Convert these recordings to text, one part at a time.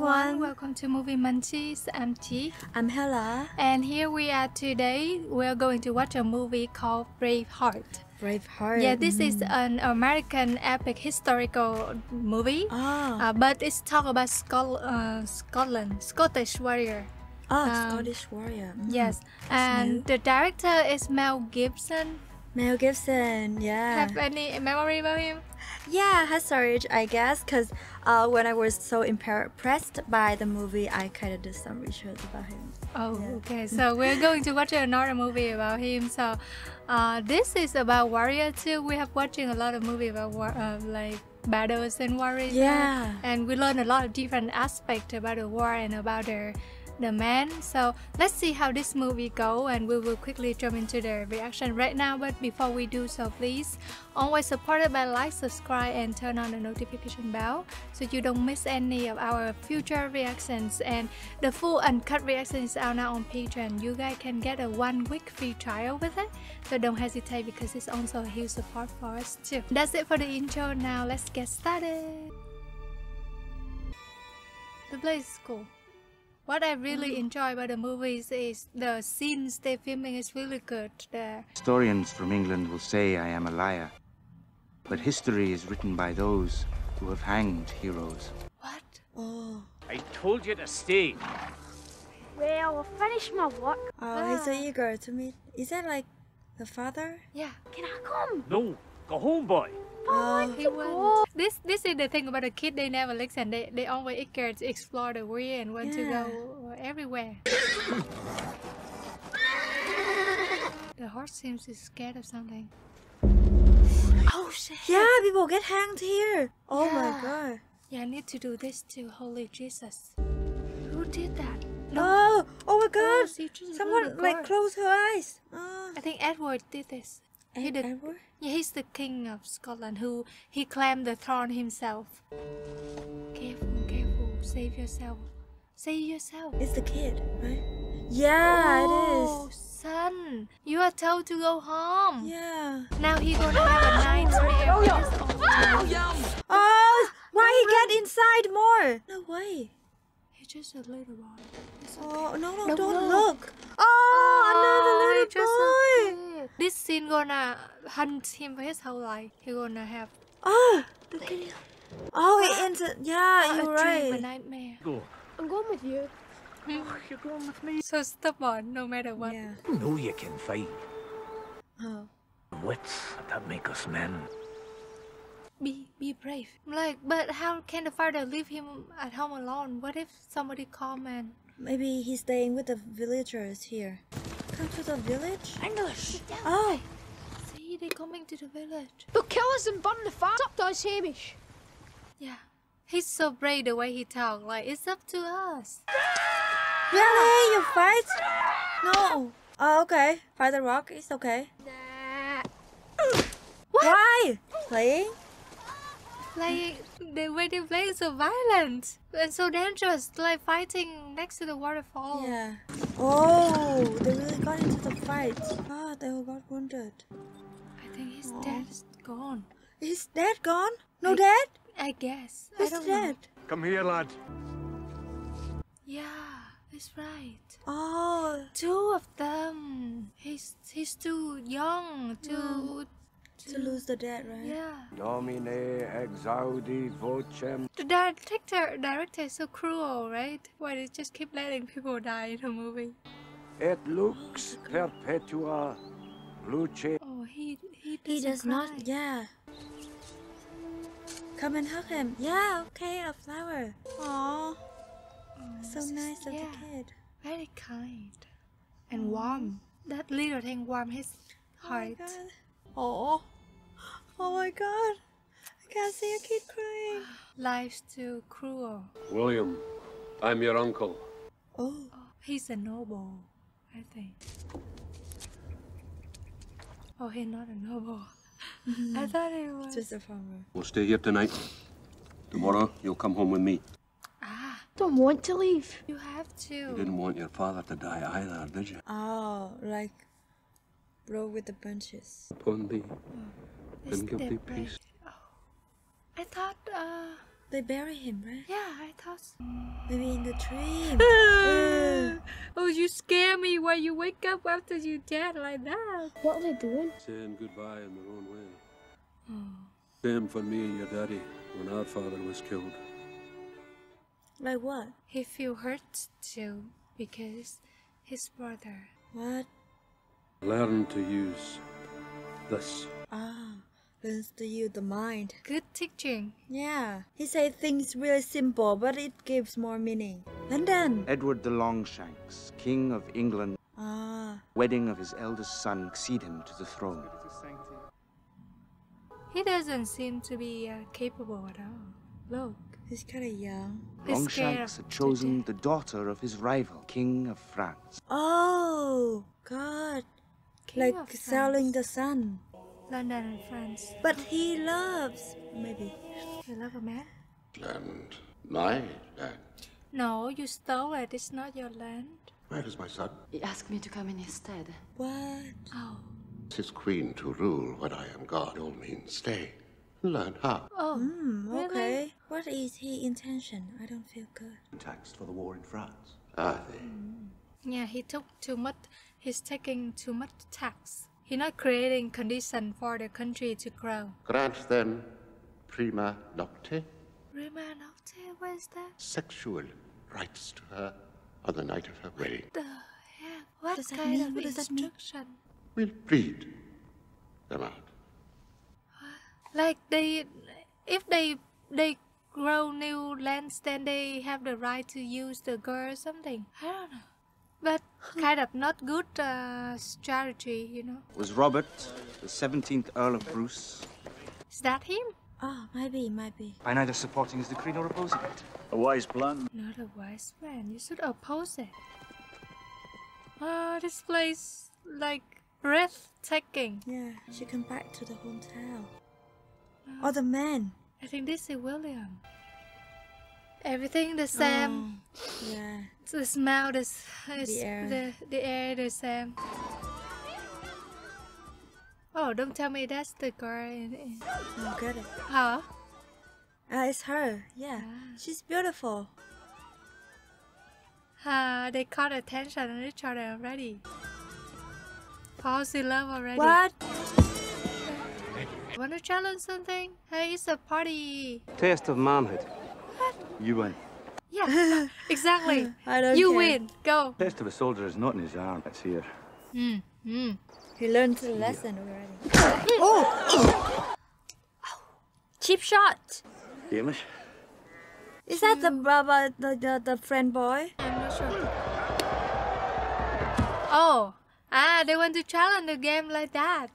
everyone. Welcome to Movie Munchies. I'm Chi. I'm Hella. And here we are today. We're going to watch a movie called Braveheart. Braveheart. Yeah, this is an American epic historical movie. Oh, Uh, but it's talk about Scot- uh, Scotland, Scottish warrior. oh um, Scottish warrior. Mm. Yes, and the director is Mel Gibson. Mel Gibson. Yeah. Have any memory about him? Yeah, has storage, I guess, because uh, when I was so impressed by the movie, I kind of did some research about him. Oh, Yeah. okay. So we're going to watch another movie about him. So, uh, this is about warrior too. We have watching a lot of movie about war, uh, like battles and warriors. Yeah. And we learn a lot of different aspects about the war and about the the man. So let's see how this movie go, and we will quickly jump into the reaction right now. But before we do so, please always support it by like, subscribe, and turn on the notification bell so you don't miss any of our future reactions. And the full uncut reaction is out now on Patreon. You guys can get a one week free trial with it, so don't hesitate because it's also a huge support for us too. That's it for the intro. Now let's get started. The place is cool. What I really mm-hmm. enjoy about the movies is the scenes they're filming is really good. The Historians from England will say I am a liar. But history is written by those who have hanged heroes. what? Oh, I told you to stay. Well, I finished my work. oh, he's so eager to meet. Is that like the father? Yeah. Can I come? No, go home, boy. Oh, uh, He wants. This this is the thing about a kid. They never listen. They they always eager to explore the world and want to Yeah. go everywhere. the horse seems to scared of something. Oh shit! yeah, people get hanged here. Oh my god. Yeah, I need to do this too. Holy Jesus! Who did that? Oh, oh my oh, god. see, just a oh Someone little like close her eyes. Oh, I think Edward did this. He Ed- did. Edward? Yeah, he's the king of Scotland who he claimed the throne himself. Careful, careful. Save yourself. Save yourself. It's the kid, right? Yeah, it oh, is. oh, it son, you are told to go home. Yeah. Now he gonna have a nightmare. with his own child. Oh, why he get inside more? No way. He's just a little boy. It's okay. Oh no no Don't don't look. look. Oh, oh another he's little just boy. kid. This scene gonna hunt him for his whole life. He gonna have Oh, oh, it ends. it- Yeah, oh, a you're dream, a right. nightmare. Go. I'm going with you. Hmm. Oh, you're going with me. So stubborn, no matter what. Yeah. Know you can fight. Oh. Wits that make us men. Be be brave. Like, but how can the father leave him at home alone? What if somebody come and Maybe he's staying with the villagers here. Come to the village. English. Oh, see they're coming to the village? They'll kill us and burn the farm. Up does Hamish. Yeah. He's so brave the way he talk. Like it's up to us. really? You fight? No. Oh, okay. Fight the rock. It's okay. Nah. Why? Playing? Like the way they play is so violent and so dangerous. Like fighting next to the waterfall. Yeah. Oh, they really got into the fight. Ah, they all got wounded. I think his dad is gone. Is dad gone? No I- dad? I guess. Who's I dad? know. Come here, lad. Yeah, that's right. Oh, Two of them. He's he's too young to to lose the dad, right? Yeah. Domine exaudi vocem The director director is so cruel, right? Why they just keep letting people die in the movie? et lux perpetua luce Oh, he he, He doesn't does cry. not. Yeah. Come and hug him. Yeah. Okay, a flower. Aww. Oh, so this is- nice of yeah. the kid. Very kind and warm. That little thing warm his oh heart. Oh. Oh my god. I can't see a kid crying. Life's too cruel. William, I'm your uncle. Oh. He's a noble, I think. Oh, he's not a noble. I thought he was. Just a farmer. We'll stay here tonight. Tomorrow, you'll come home with me. Ah, Don't want to leave. you have to. You didn't want your father to die either, did you? Oh, like bro with the bunches. Upon thee, It's and give their thee peace. Oh, I thought. Uh, They bury him, right? yeah, I thought. Maybe in the dream. Uh, oh, you scare me when you wake up after you dead like that. What are they doing? Saying goodbye in their own way. Same for me and your daddy when our father was killed. like what? He feel hurt too because his brother. What? Learn to use this. Ah, learns to use the mind. Good teaching. Yeah, he said things really simple, but it gives more meaning. And then Edward the Longshanks, King of England, Ah, wedding of his eldest son, succeed him to the throne. He doesn't seem to be uh, capable at all. Look, he's kind of young. Longshanks had chosen the daughter of his rival, King of France. Oh, God. King like selling the France. sun. London and France. But he loves, maybe. You love a man? Land. My land. No, you stole it. It's not your land. Where is my son? He asked me to come in his stead. What? Oh. It's his queen to rule when I am God. All means stay. Learn how. Oh. Hmm, really? okay. What is his intention? I don't feel good. Taxed for the war in France. Ah, Are they? Hmm. Yeah, he took too much. He's taking too much tax. He's not creating condition for the country to grow. Grant then prima nocte Romanocte, what is that? sexual rights to her on the night of her wedding. The heck? What, does that kind mean? of What does that mean? instruction? We'll breed them out. Like they, if they they grow new lands, then they have the right to use the girl or something. I don't know, but kind of not good uh, strategy, you know. Was Robert, the 17th Earl of Bruce, Is that him? Oh, maybe, maybe. by neither supporting his decree nor opposing it. A wise plan. Not a wise man. You should oppose it. Oh, this place like breathtaking. Yeah, she come back to the hometown. Oh, the man. I think this is William. Everything the same. Oh, yeah. The smell, the, is The air. the the air, the same. Oh, don't tell me that's the girl. In, in. Oh, got it. Huh? Ah, it's her. Yeah. She's beautiful. Ah, they caught attention on each other already. Falls in love already. What? Wanna challenge something? Hey, it's a party. Taste of manhood. You win. Yeah, exactly. I don't you care. win. Go. Test of a soldier is not in his arm, it's here. Mm, mm. He learned the lesson already. oh! Cheap shot. Hamish? Is that the brother, the, the, the friend boy? I'm not sure. Oh, ah, they want to challenge the game like that.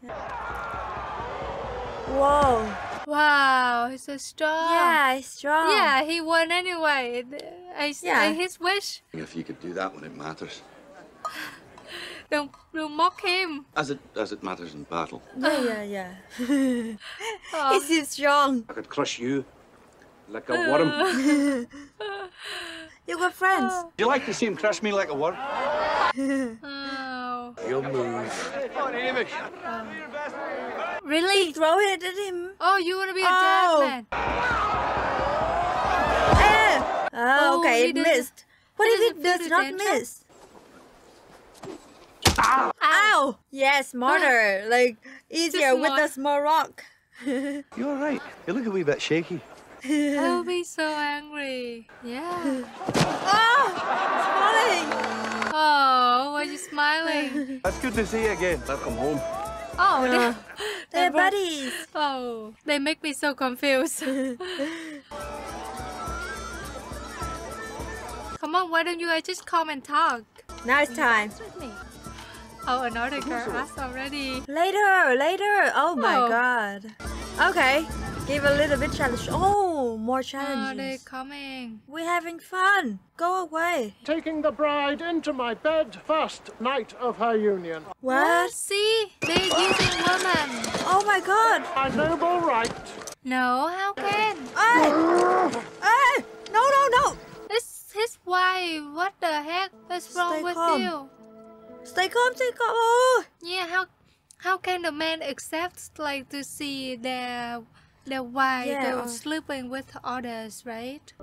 Whoa. Wow, he's so strong. Yeah, he's strong. Yeah, he won anyway. I, Yeah. I his wish. If you could do that when it matters. Don't, don't mock him. As it as it matters in battle. Yeah, yeah, yeah. Oh. Is he strong? I could crush you like a worm. You got friends. Do you like to see him crush me like a worm? Oh, You'll move. Really? Throw it at him. Oh, you wanna be a Oh. dead man? Eh. Oh, Oh, okay, he it missed. What if it doesn't feel does the not danger? miss? Ow! Ow! Yes, smarter. like easier with a small rock. You alright? You look a wee bit shaky. I'll be so angry. Yeah. Oh, it's falling. Oh, why are you smiling? That's good to see you again. Welcome home. Oh, they, They're brought- buddies. Oh, they make me so confused. Come on, why don't you guys just come and talk? Now it's time. With me. Oh, another girl asked already. Later, later. Oh my Oh. god. Okay, give a little bit challenge. Oh, more Oh, they're challenges. coming. We're having fun. Go away. Taking the bride into my bed first night of her union. What? Oh, see? They're using women. Oh my god. My noble right. No, how can? Hey! Hey! No, no, no! It's his wife. What the heck is wrong Stay with calm. you? Stay calm, stay calm. Oh. Yeah, how how can the man accept like to see their their wife Yeah, sleeping with others, right?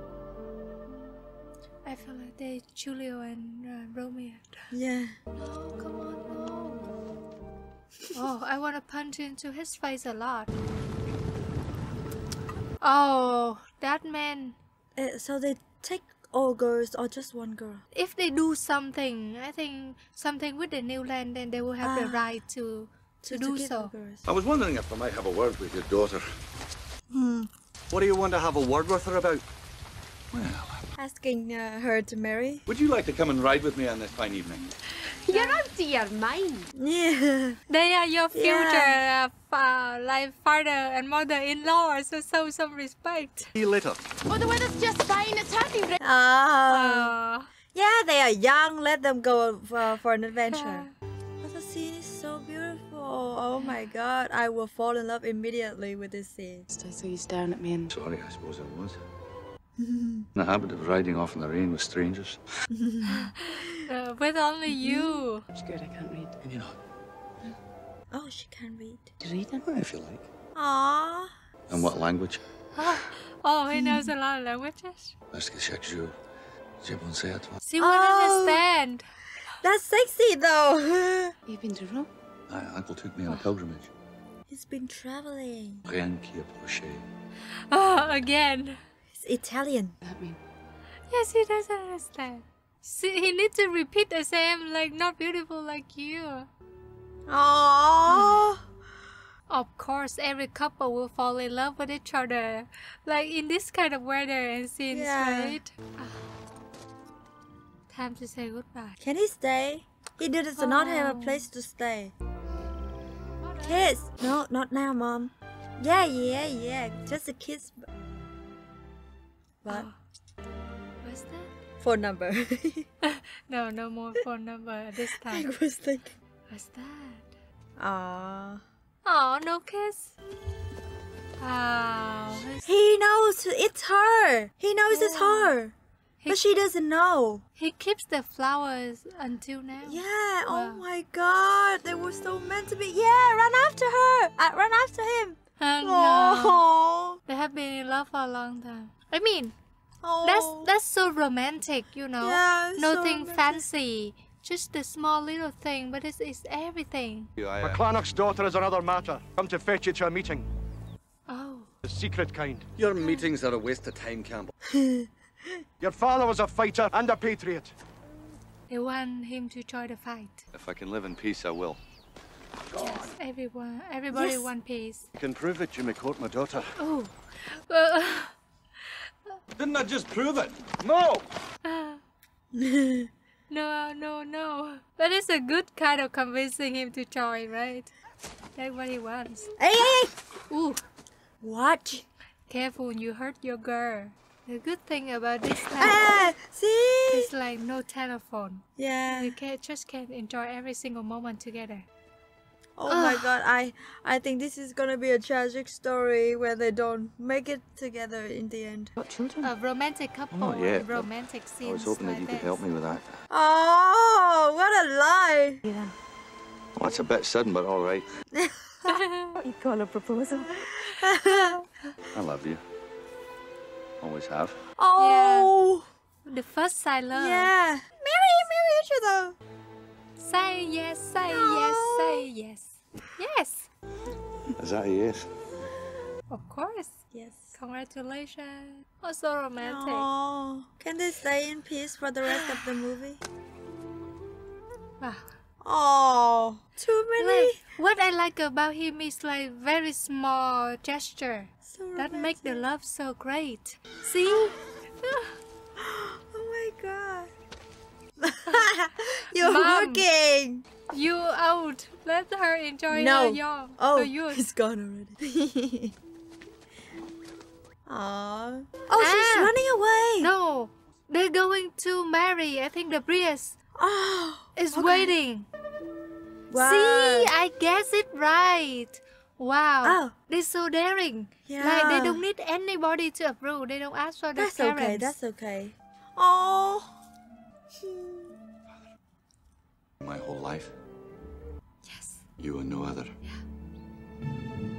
I feel like they Julio and uh, Romeo. Yeah. No, come on, no. Oh, I want to punch into his face a lot. Oh, that man. Uh, so they take all girls or just one girl? If they do something, I think something with the new land, then they will have the Ah. right to to, To- to do give so. girls. I was wondering if I might have a word with your daughter. Hmm. What do you want to have a word with her about? Asking uh, her to marry? Would you like to come and ride with me on this fine evening? You're out of your mind. Yeah. They are your future, Yeah. uh, like father and mother-in-law. So show some respect. See you later. Oh, the weather's just fine. It's hardly rain. Oh. Uh, Yeah, they are young. Let them go for, for an adventure. Oh, the scene is so beautiful. Oh my god. I will fall in love immediately with this scene. I saw you staring at me and Sorry, I suppose I was. In the habit of riding off in the rain with strangers. uh, with only you. I'm scared I can't read. Can you not? Oh, she can read. Do you read them? If you like. Aww. And what language? Oh, he knows a lot of languages. Est-ce que chaque jour, j'ai pensé à toi? She won't Oh. understand. That's sexy though. You've been to Rome? My uncle took me on a pilgrimage. He's been traveling. Rien qui approchait. Oh, again. He's Italian. That mean? Yes, he doesn't understand. See, he needs to repeat the same, like not beautiful like you. Aww. Of course, every couple will fall in love with each other, like in this kind of weather and scenes, Yeah. right? Ah. Time to say goodbye. Can he stay? He does not have a Oh. place to stay. Kiss. No, not now, mom. Yeah, yeah, yeah. Just a kiss. What? What's that? Phone number. No, no more phone number this time. I was thinking. What's that? Aww. Oh, no kiss. Oh, He knows it's her. He knows it's her. He- But she doesn't know. he keeps the flowers until now. Yeah. Oh my god. They were so meant to be. Yeah. Run after her. Uh, run after him. Oh, no. Oh. They have been in love for a long time. I mean, oh. that's that's so romantic, you know. Yeah, it's so Nothing fancy, just the small little thing, but it's, it's everything. MacClannough's daughter is another matter. Come to fetch you to a meeting. Oh, The secret kind. Your meetings are a waste of time, Campbell. Your father was a fighter and a patriot. they want him to join the fight. If I can live in peace, I will. Yes, everyone, everybody Yes. want peace. You can prove it, Jimmy Court, my daughter. Oh, uh, Didn't I just prove it? No! no, no, no. But it's a good kind of convincing him to join, right? That's what he wants. Hey, hey, hey. Ooh, What? careful, you hurt your girl. The good thing about this time Ah, see? is like no telephone. Yeah. You can just can enjoy every single moment together. Oh my god, I I think this is gonna be a tragic story where they don't make it together in the end. Got children? A romantic couple, not yet, but romantic scene. I was hoping like that you could this. help me with that. Oh, what a lie! Yeah. Well, that's a bit sudden, but all right. What you call a proposal? I love you. Always have. Oh, The first I love. yeah. Marry, marry each other. Say yes, say yes, say yes. Yes, Is that a yes? of course. Yes. Congratulations. Oh, so romantic. Oh, can they stay in peace for the rest of the movie? Ah. Wow. Oh, too many. Like, what I like about him is like very small gesture So that make the love so great. See? Ah. You're Mom. working. you out. Let her enjoy No. her young. Oh, her youth. he's gone already. Aww. Oh, she's Ah. running away. No, they're going to marry. I think the priest Oh. is Okay. waiting. Wow. See, I guess it right. Wow. Oh. They're so daring. Yeah. Like they don't need anybody to approve. They don't ask for their That's parents. okay. That's okay. Oh. My whole life, yes. you and no other. Yeah.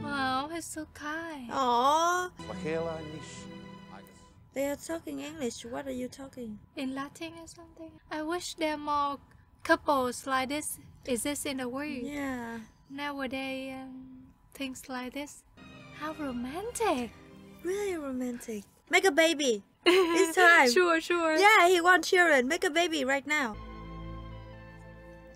Wow, he's so kind. Aww. They are talking English. What are you talking? In Latin or something. I wish there are more couples like this. Is this in the world? Yeah. Nowadays, um, things like this. How romantic. Really romantic. Make a baby. It's time. Sure, sure. Yeah, he wants children. Make a baby right now.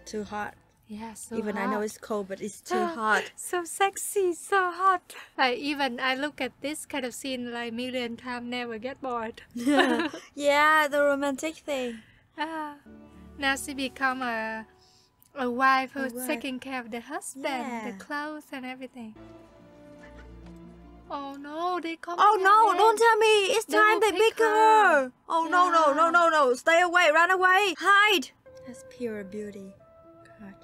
Too hot. Yeah, so Even I know it's cold, but it's too hot. So sexy, so hot. Like even I look at this kind of scene like million times, never get bored. yeah, the romantic thing. Ah. Now she become a a wife who's wife. taking care of the husband, Yeah. the clothes and everything. Oh no, they come. Oh no, don't tell me. It's They time they pick pick her. her. Oh no, no, no, no, no. Stay away, run away. Hide. That's pure beauty. God.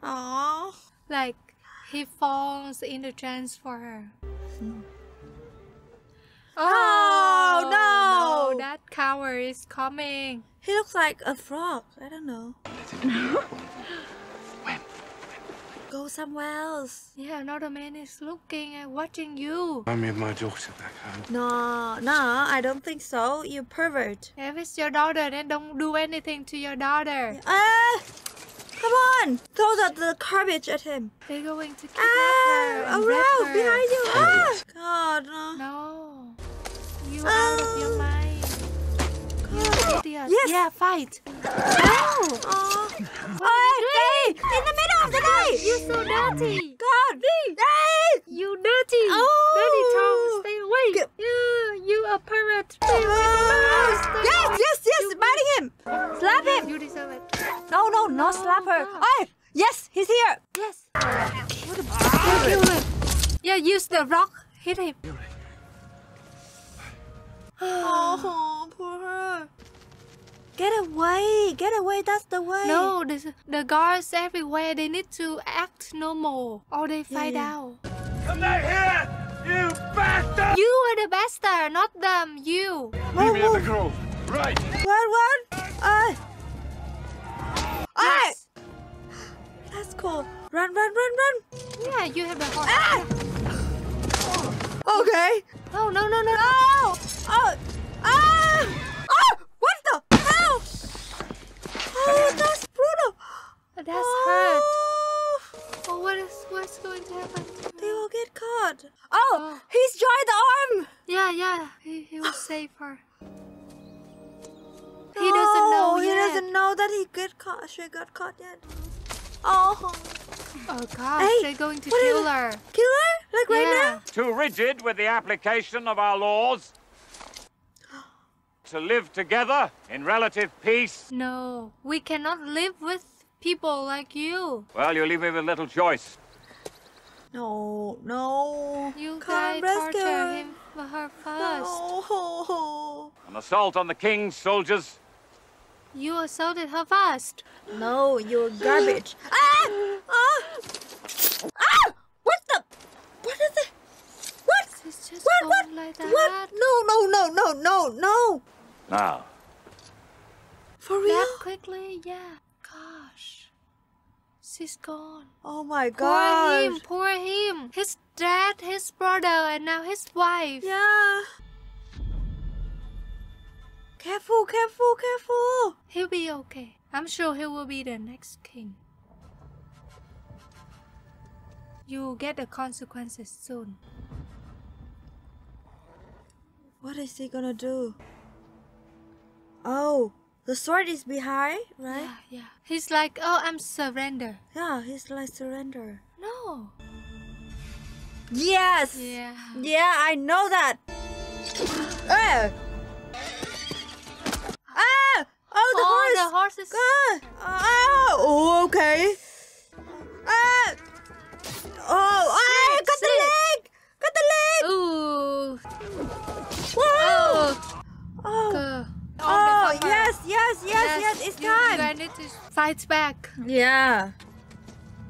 Aww. Like he falls in the trance for her. Oh, oh no. That coward is coming. He looks like a frog. I don't know. Go somewhere else. Yeah, another man is looking and watching you. I made my daughter back home. No, no, I don't think so. You pervert. If it's your daughter, then don't do anything to your daughter. Ah! Come on! Throw the, the garbage at him. They're going to kidnap Ah! her and rape Around! her. Behind you! Ah! God, no. No. You out of your mind. You. Yes. Yeah, fight. Oh. Hey, hey! In the middle of the night! You so dirty. God! Hey! You dirty. Oh. Dirty tongue. Stay away. Get- You, you a parrot. Stay away from Ah! us. Stay Yes, yes, yes! Biting him! Slap him! You deserve it. No, no, not slap her. God. Hey! Yes, he's here! Yes. Kill him. Yeah, use the rock. Hit him. Oh, poor her. Get away! Get away! That's the way. No, the, the guards everywhere, they need to act normal or they find yeah. out. Come back here, you bastard! You are the bastard, not them, you. Meet me at the grove. Right. What? What? Uh. Hey! That's cool. Run, run, run, run! Yeah, you have the horse. Ah! Okay. Oh, no, no, no, no. Oh! Oh! Ah! Oh! What the hell? Oh, that's brutal. That's hurt. Oh, Oh, what is what's going to happen? they will get caught. Oh, he's joined the arm. Yeah, yeah. He, he will save her. He doesn't know Oh, he yet. doesn't know that he get caught. She got caught yet. Oh, Oh gosh, Hey, they're going to kill her. kill her? Like right now? Too rigid with the application of our laws. To live together in relative peace. No, we cannot live with people like you. Well, you leave me with little choice. No, no. You Come guys rescue torture him for her first. No. An assault on the king's soldiers. You assaulted her first. No, you're garbage. ah! Ah! Ah! What the? What is it? What? It's just What? What? like that. What? No, no, no, no, no, no. Now, For real? That quickly? Yeah. Gosh. She's gone. Oh my god. Poor god. him, poor him. His dad, his brother, and now his wife. Yeah. Careful, careful, careful. He'll be okay. I'm sure he will be the next king. You'll get the consequences soon. What is he gonna do? Oh, the sword is behind, right? Yeah, yeah. He's like, oh, I'm surrender. Yeah, he's like surrender. No. Yes. Yeah. Yeah, I know that. Ah! Ah! Oh, the oh, horse. the horse is. Ah! Ah! Oh, okay. Ah! Oh, ah! Sit, Cut the leg! Cut the leg! Ooh. Whoa! Oh. Oh. Oh yes, yes, yes, yes, yes, it's you, You time. guys need to fight back. Yeah.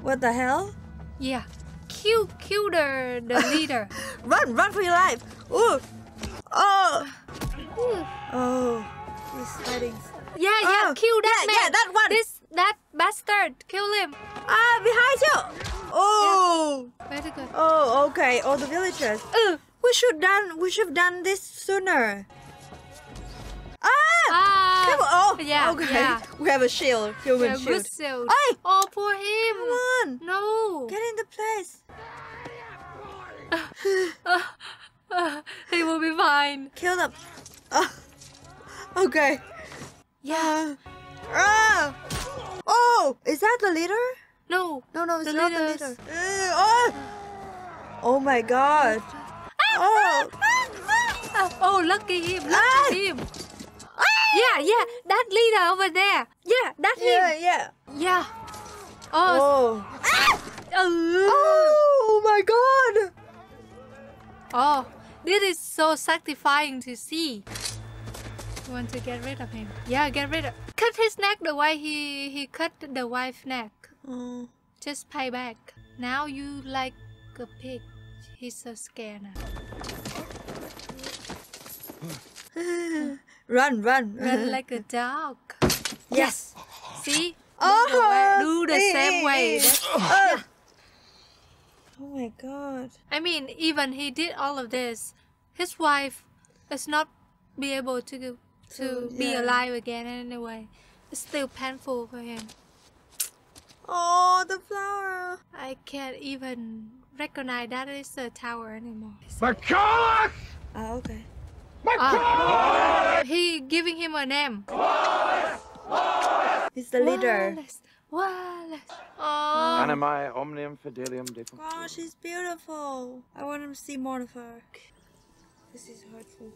What the hell? Yeah. Kill, kill the, the leader. Run, run for your life! Ooh! Oh! Oh, he's fighting. Yeah, yeah, Oh, kill that yeah, man. yeah, that one. This, that bastard. Kill him. Ah, behind you! Oh! Very good. Oh, okay. All the villagers. Uh, we should done we should have done this sooner. Yeah, okay. yeah. We have a shield. Human Yeah, shield. shield. Ay! Oh, poor him. Come on. No. Get in the place. he will be fine. Kill them. Ah. okay. Yeah. Ah! Oh, is that the leader? No. No, no, it's The not leaders. the leader. Uh, oh! oh my god. Oh! Oh, lucky him. Lucky Ah! him. Yeah, yeah. That leader over there. Yeah, that's Yeah, him. yeah. Yeah. Oh. Oh. Oh. Oh my god. Oh, this is so satisfying to see. You want to get rid of him? Yeah, get rid of. Cut his neck the way he he cut the wife's neck. Oh. Just pay back. Now you like a pig. He's so scared now. Run, run. Run like a dog. yes. See? Oh, Do the, way, do the same way. Ah. Oh my god. I mean, even he did all of this, his wife is not be able to to To- be alive again anyway. It's still painful for him. Oh, the flower. I can't even recognize that is a tower anymore. McCulloch! Oh, okay. Ah, he giving him a name. He's the leader. Wallace. Wallace. Oh, Animae omnium fidelium defunct. Oh, she's beautiful. I want to see more of her. This is hurtful.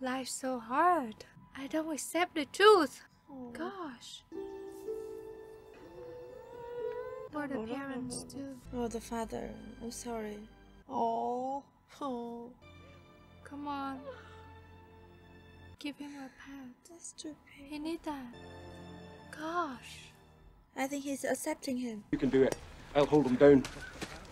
life's so hard. I don't accept the truth. Oh. Gosh. What the parents do. Oh, the father. I'm sorry. Oh. Oh. Come on. Give him a pat. That's stupid. He need that. Gosh. I think he's accepting him. You can do it. I'll hold him down.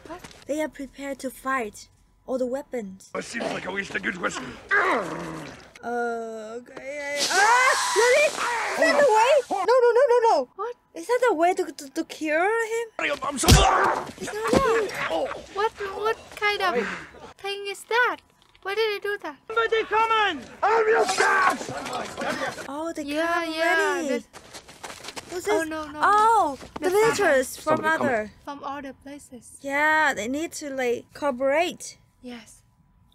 What? They are prepared to fight. All the weapons. It seems like a waste of good whiskey. Uh, okay. Ah! Lily! Is that the way? No, no, no, no, no. What? Is that the way to, to, to cure him? I'm so It's not right. What what kind of thing is that? Why did he do that? Somebody coming! I'm your cat! Oh, they Yeah, come yeah, already. that's- Who's Oh, no, no, Oh, the The villagers from Somebody coming. other. From all the places. Yeah, they need to like cooperate. Yes.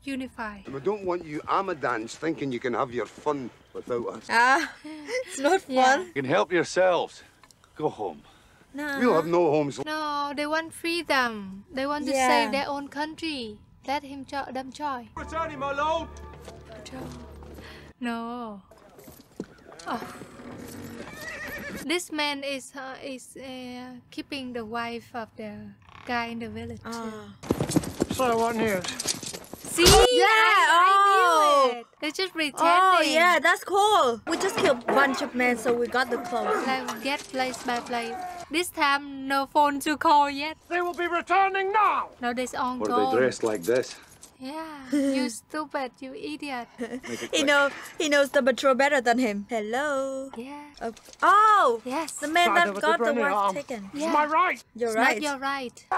Unify. And we don't want you Amadans thinking you can have your fun without us. Ah, it's not Yeah. fun. You can help yourselves. Go home. Nah. We'll have no homes. No, they want freedom. They want to Yeah. save their own country. Let him cho- them joy. Returning, my lord! No. Oh. This man is uh, is uh, keeping the wife of the guy in the village. Ah. So what news? See? Yeah, I, I oh. knew it. They're just pretending. Oh yeah, that's cool. We just killed a bunch of men, so we got the clothes. Like get place by place. This time, no phone to call yet. They will be returning now. No, this on Or call. they dressed like this. Yeah, you stupid, you idiot. He know he knows the patrol better than him. Hello. Yeah. Uh, oh, Yes. the man that got the wife arm. taken. It's Yeah. my right. You're It's right. Not your right. Oh.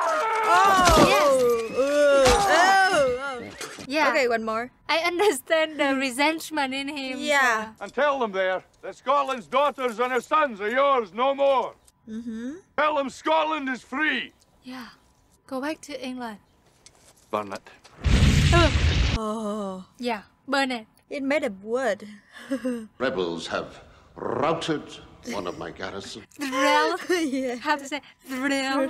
Oh. oh, oh. Yeah. Okay, one more. I understand the resentment in him. Yeah. And tell them there that Scotland's daughters and her sons are yours no more. Mm-hmm. Tell them Scotland is free. yeah. Go back to England. Burn it. Oh, Yeah. Burn it. it made of wood. Rebels have routed one of my garrisons. Thrill. yeah. How to say thrill?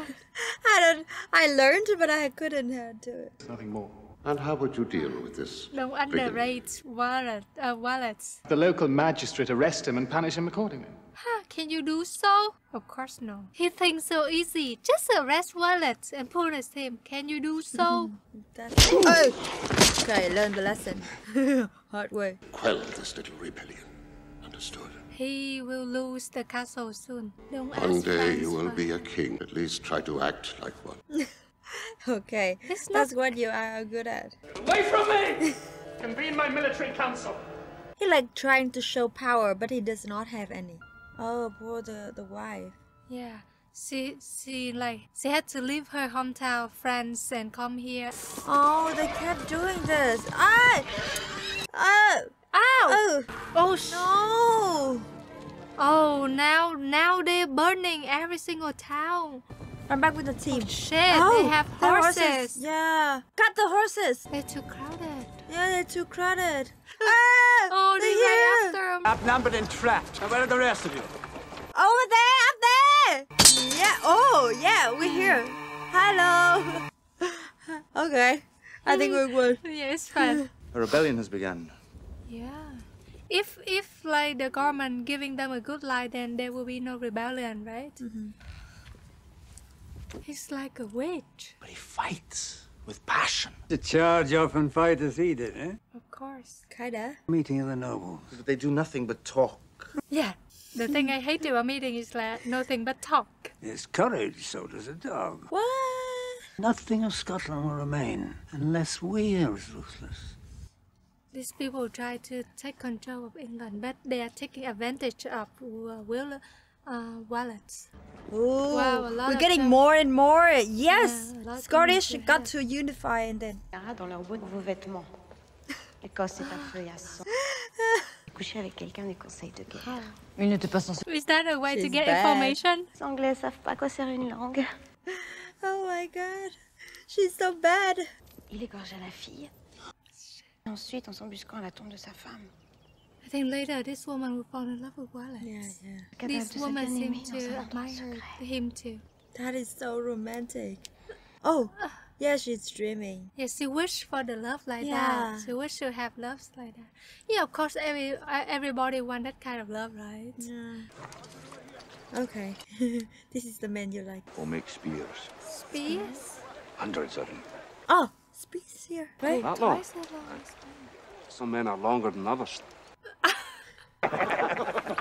I don't. I learned, but I couldn't do it. Nothing more. And how would you deal with this? Don't brigand? underrate wallet, uh, wallets. The local magistrate arrest him and punish him accordingly. Huh, can you do so? Of course no. He thinks so easy. Just arrest Wallace and punish him. Can you do so? That's oh. Okay, learn the lesson. Hard way. Quell this little rebellion. Understood? he will lose the castle soon. Don't One ask day friends you will for- be a king. At least try to act like one. Okay, It's that's what you are good at. Away from me! Convene my military council. He like trying to show power, but he does not have any. Oh, poor the the wife. Yeah. she she like she had to leave her hometown France and come here. Oh, they kept doing this. Ah! Ah! Ow! Oh! Oh sh- No! Oh now now they're burning every single town. I'm back with the team. Shit, they have the horses. Yeah. Cut the horses. They're too crowded. Yeah, they're too crowded. Ah! Oh, they're they're right here. after 'em. Outnumbered and trapped. Now, where are the rest of you? Over there, up there. Yeah. Oh, yeah, we're here. Hello. okay. I think we're good. Yeah, it's fine. A rebellion has begun. yeah. If if like the government giving them a good life, then there will be no rebellion, right? Mhm. He's like a witch. But he fights with passion. To charge up and fight as he did, eh? Of course. Kinda. Meeting of the nobles. But they do nothing but talk. Yeah. The thing I hate about meeting is like nothing but talk. There's courage, so does a dog. What? Nothing of Scotland will remain unless we are as ruthless. These people try to take control of England, but they are taking advantage of uh, Will uh, Wallace. Ooh, Wow, a lot we're of getting them. more and more. Yes, Yeah, a lot of Scottish got to unify and then. dans leur bout de vos vêtements. L'Écosse est un feu à sang. Coucher avec quelqu'un des conseils de guerre. Il n'était pas censé. Is that a way to She's get bad. information? Les Anglais savent pas quoi sert une langue. Oh my god, she's so bad. Il égorgea la fille. Ensuite, en s'embusquant à la tombe de sa femme. I think later this woman will fall in love with Wallace. Yeah, yeah. This woman dans to admire him too. That is so romantic. Oh, yeah, she's dreaming. Yeah, she wished for the love like Yeah. that. She wished to have loves like that. Yeah, of course, every uh, everybody want that kind of love, right? Yeah. Okay, this is the man you like. We'll make spears. Spears? Hundreds of them. Oh, spears here, right? That long? Twice as long as Some men are longer than others.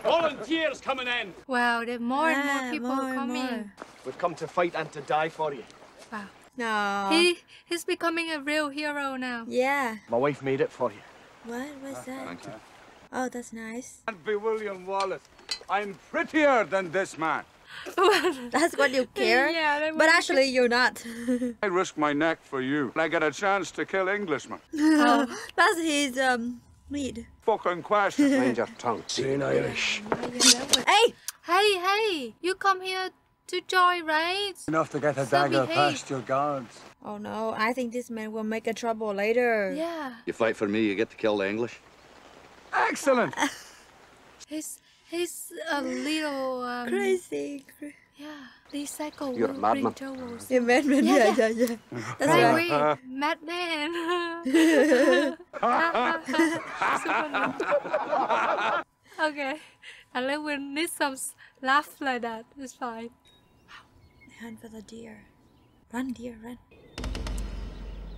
Volunteers coming in. Wow, there are more and Ah, more people more coming. more. We've come to fight and to die for you. Wow. No. He he's becoming a real hero now. Yeah. My wife made it for you. What? What's that? Thank you. Oh, that's nice. And be William Wallace. I'm prettier than this man. That's what you care. Yeah, but actually, you're not. I risk my neck for you. I get a chance to kill Englishmen. oh, that's his um need. Fucking question. Mind your tongue. Saying Irish. Hey, Hey, hey, you come here to join, right? Enough to get a So dagger behave. past your guards. Oh no, I think this man will make a trouble later. Yeah, You fight for me, you get to kill the English. Excellent. he's he's a little um, Crazy. Cra- Yeah, recycle You're a will madman. bring troubles. Yeah, man, man, Yeah, yeah, yeah. yeah, yeah. That's Right, right. right. madman. Okay, and then we need some s- laugh like that. It's fine. Hunt for the deer. Run, deer, run.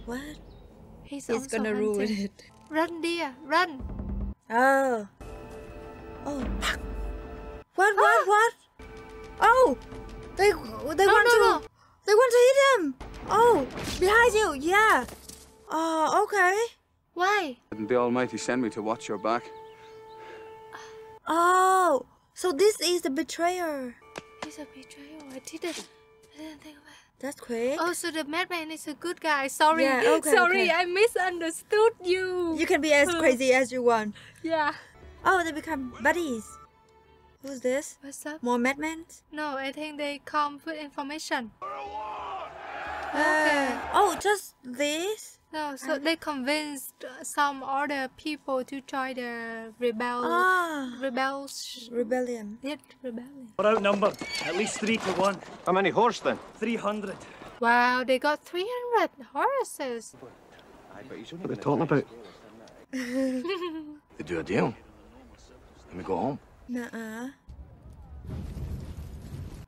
What? He's, He's also gonna ruin it. Run, deer, run. Oh. Oh. What? What? Ah! What? Oh. They they No, want no, to no. they want to hit him. Oh, behind you. Yeah. Oh, okay. Why? Didn't the Almighty send me to watch your back? Oh, so this is the betrayer. He's a betrayal. I didn't. I didn't think about. That's quick. Oh, so the madman is a good guy. Sorry, Yeah, okay, sorry, okay. I misunderstood you. You can be as crazy as you want. Yeah. Oh, they become buddies. Who's this? What's up? More madmen? No, I think they come with information. Uh, oh, just this? No, so they convinced uh, some other people to join the rebel. Ah. Rebels. Rebellion. Yeah, rebellion. We're outnumbered. At least three to one. How many horse then? 300. Wow, they got 300 horses. What are they talking about? They do a deal. Let me go home. Nuh-uh.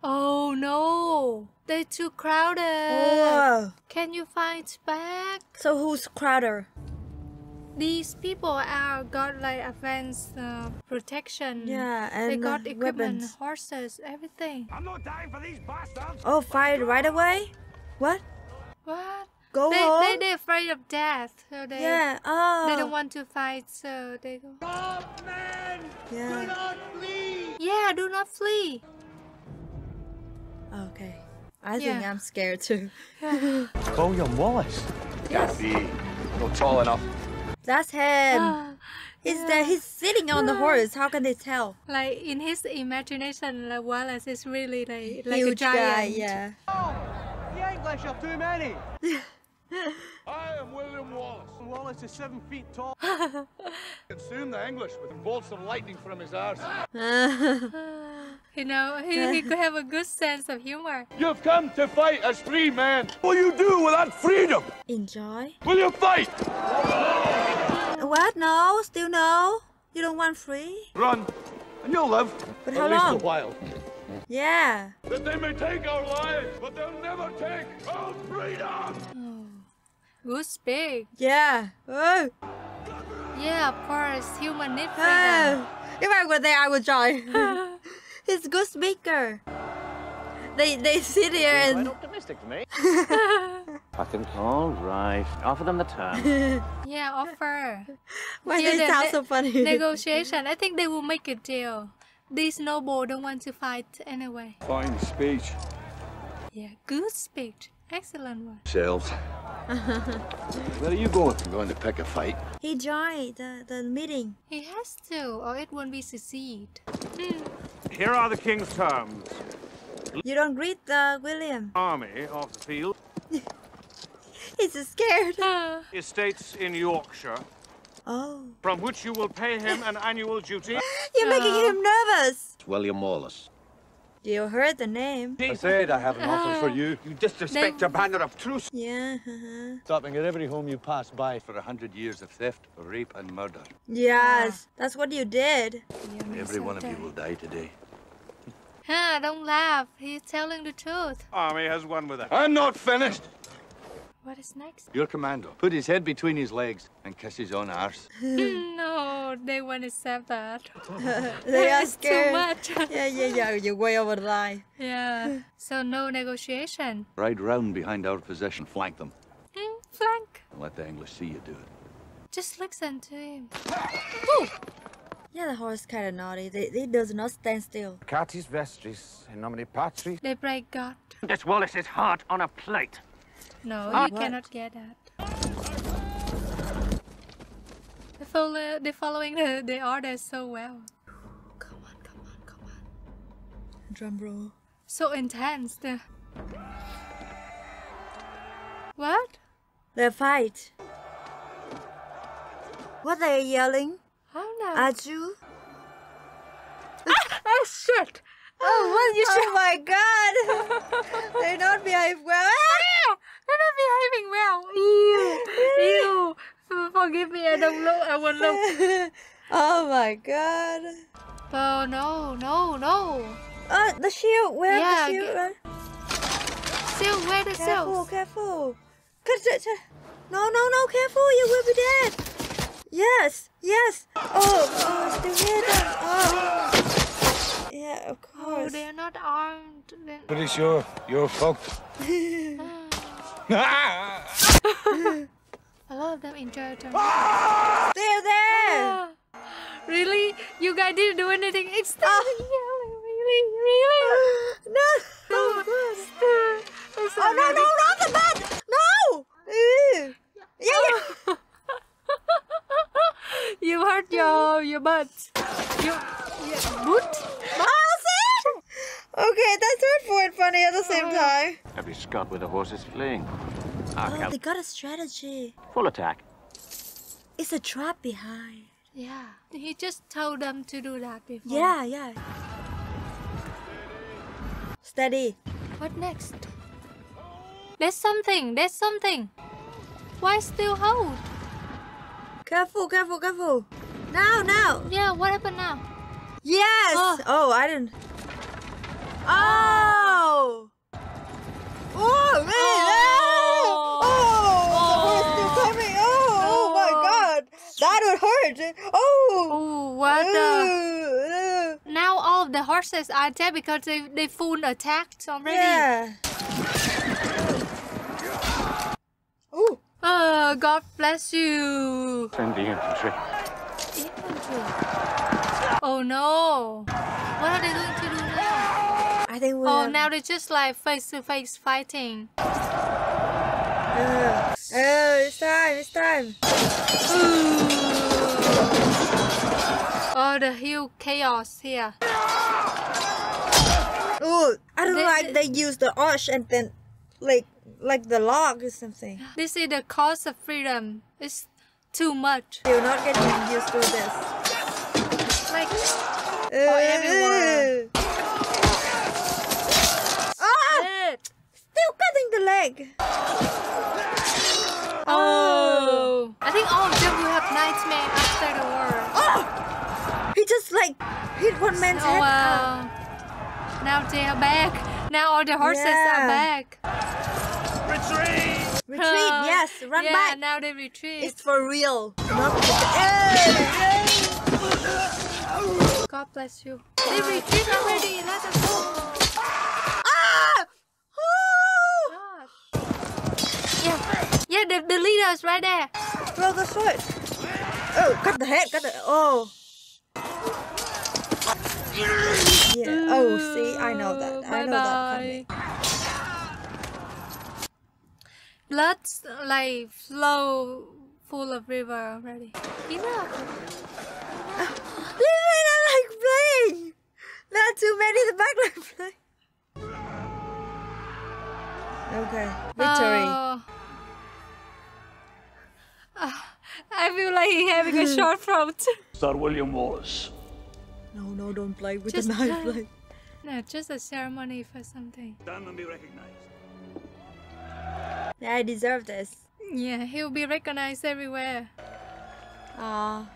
Oh no, they're too crowded. Whoa. Can you fight back? So who's Crowder? These people are got like advanced uh, protection. Yeah, and they got uh, equipment, weapons. horses, everything. I'm not dying for these bastards. Oh, fired right away? What? What? Go they, home? They, they're afraid of death. So they, yeah. Oh. they don't want to fight, so they go. Yeah. Yeah, do not flee. Okay. I think Yeah. I'm scared too. William Wallace. Yes. be. Not tall enough. That's him. He's there. He's sitting on the horse. How can they tell? Like in his imagination, like Wallace is really like, like a giant. guy. Yeah. Oh, the English are too many. I am William Wallace. Wallace is seven feet tall. Consume the English with bolts of lightning from his arse. You know, he, he could have a good sense of humor. You've come to fight as free men. What will you do without freedom? Enjoy. Will you fight? What? No. Still no. You don't want free? Run, and you'll live. But at how least long? a while. Yeah. That they may take our lives, but they'll never take our freedom. Good speak. Yeah. Oh. Yeah, of course. Human need ah. freedom. Oh. If I were there, I would join. He's a good speaker. They they sit here Quite and optimistic to me. I think. All right. Offer them the term. Yeah, offer. Why Yeah, they sound so funny? Negotiation. I think they will make a deal. These noble don't want to fight anyway. Fine speech. Yeah, good speech. Excellent one. Shelves. Where are you going? I'm going to pick a fight. he joined the, the meeting. He has to, or it won't be succeed. Hmm. Here are the king's terms. You don't greet the William. Army off the field. He's scared. Uh. Estates in Yorkshire, Oh. from which you will pay him an annual duty. You're making uh. him nervous. It's William Wallace. You heard the name. I said I have an offer for you. You disrespect They- your banner of truce. Yeah. uh-huh. Stopping at every home you pass by. For a hundred years of theft, rape, and murder. Yes. That's what you did. Every one of you will die today. Huh, don't laugh. He's telling the truth. Army has won with it. I'm not finished. What is next? Your commando. Put his head between his legs and kiss his own arse. no, they won't accept that. They are It's scared. too much. yeah, yeah, yeah. You're way over the line. yeah. So no negotiation. Ride round behind our position, flank them, Hmm, flank. and let the English see you do it. Just listen to him. Yeah, the horse kind of naughty. They, they does not stand still. Catis vestris in nomine patri. They break God. This Wallace's heart on a plate. No, Ah. you cannot get that. They follow, they're following the, the orders so well. Come on, come on, come on. Drum roll. So intense. The... What? They fight. What are you yelling? Oh no. At you? oh shit! Oh, what you Oh my god! they not behave well. They're behaving well. Ew. Ew. F- Forgive me, I don't look. I won't look. oh my god. Oh no, no, no. Uh, the shield. Where Yeah, the shield? get- right? Seal, where the shield? Careful, seals? careful. Cut it. No, no, no, careful. You will be dead. Yes, yes. Oh, oh, still hear them. Oh. Yeah, of course. Oh, course. they are not armed. They- Pretty sure you're fucked. A lot of them enjoy it. They're there. Ah, really? You guys didn't do anything? It's still Ah. yelling. Really? Really? No. Oh, stop. Oh, no, no, not the bat. No. Ew. Yeah, yeah. you hurt your your butt. You, yeah, boot? Oh, see? Okay, that's hurtful and funny at the same time. Every Scot with a horse is fleeing. Ah, Oh, they got a strategy. Full attack. It's a trap behind. Yeah. He just told them to do that before. Yeah, yeah. Steady. What next? There's something. There's something. Why still hold? Careful, careful, careful. Now, now. Yeah. What happened now? Yes. Oh. Oh, I didn't. Oh. Oh, really? Oh. Oh, the horse still coming. Oh, oh my God. That would hurt. Oh. Oh, what the? Uh, Now all of the horses are dead because they they full attacked already. Yeah. Ooh. Oh, God bless you. Send the infantry. Infantry. Oh no. What are they going to do now? I think we'll. Oh, now they're just like face to face fighting. Uh, oh, it's time. It's time. Oh, the huge chaos here. Oh, I don't They- like they use the arch and then like like the log or something. This is the cost of freedom. It's too much. You're not getting used to this. Like Uh, for everyone. Ah! Still cutting the leg. Oh, I think all of them will have nightmare after the war. Oh! He just like hit one man's Oh head. wow! Now they are back. Now all the horses are back. Retreat! Retreat, Uh, yes, run yeah, back. now they retreat. It's for real. Not hey! God bless you. They retreat already. Let us go. Ah! Oh! Yeah. The, the leader is right there. Throw the sword. Oh, cut the head. Cut the. Oh. Yeah. Oh, see, I know that. I know that coming. Blood's like flow full of river already. Enough. These men are like playing. Not too many the back like playing. Okay, victory. Oh. Ah, I feel like he's having a short throat. Sir William Wallace. No, no, don't play with Just the knife. uh, Like. no, just a ceremony for something. Stand and be recognized. Yeah, I deserve this. Yeah, he'll be recognized everywhere. Ah.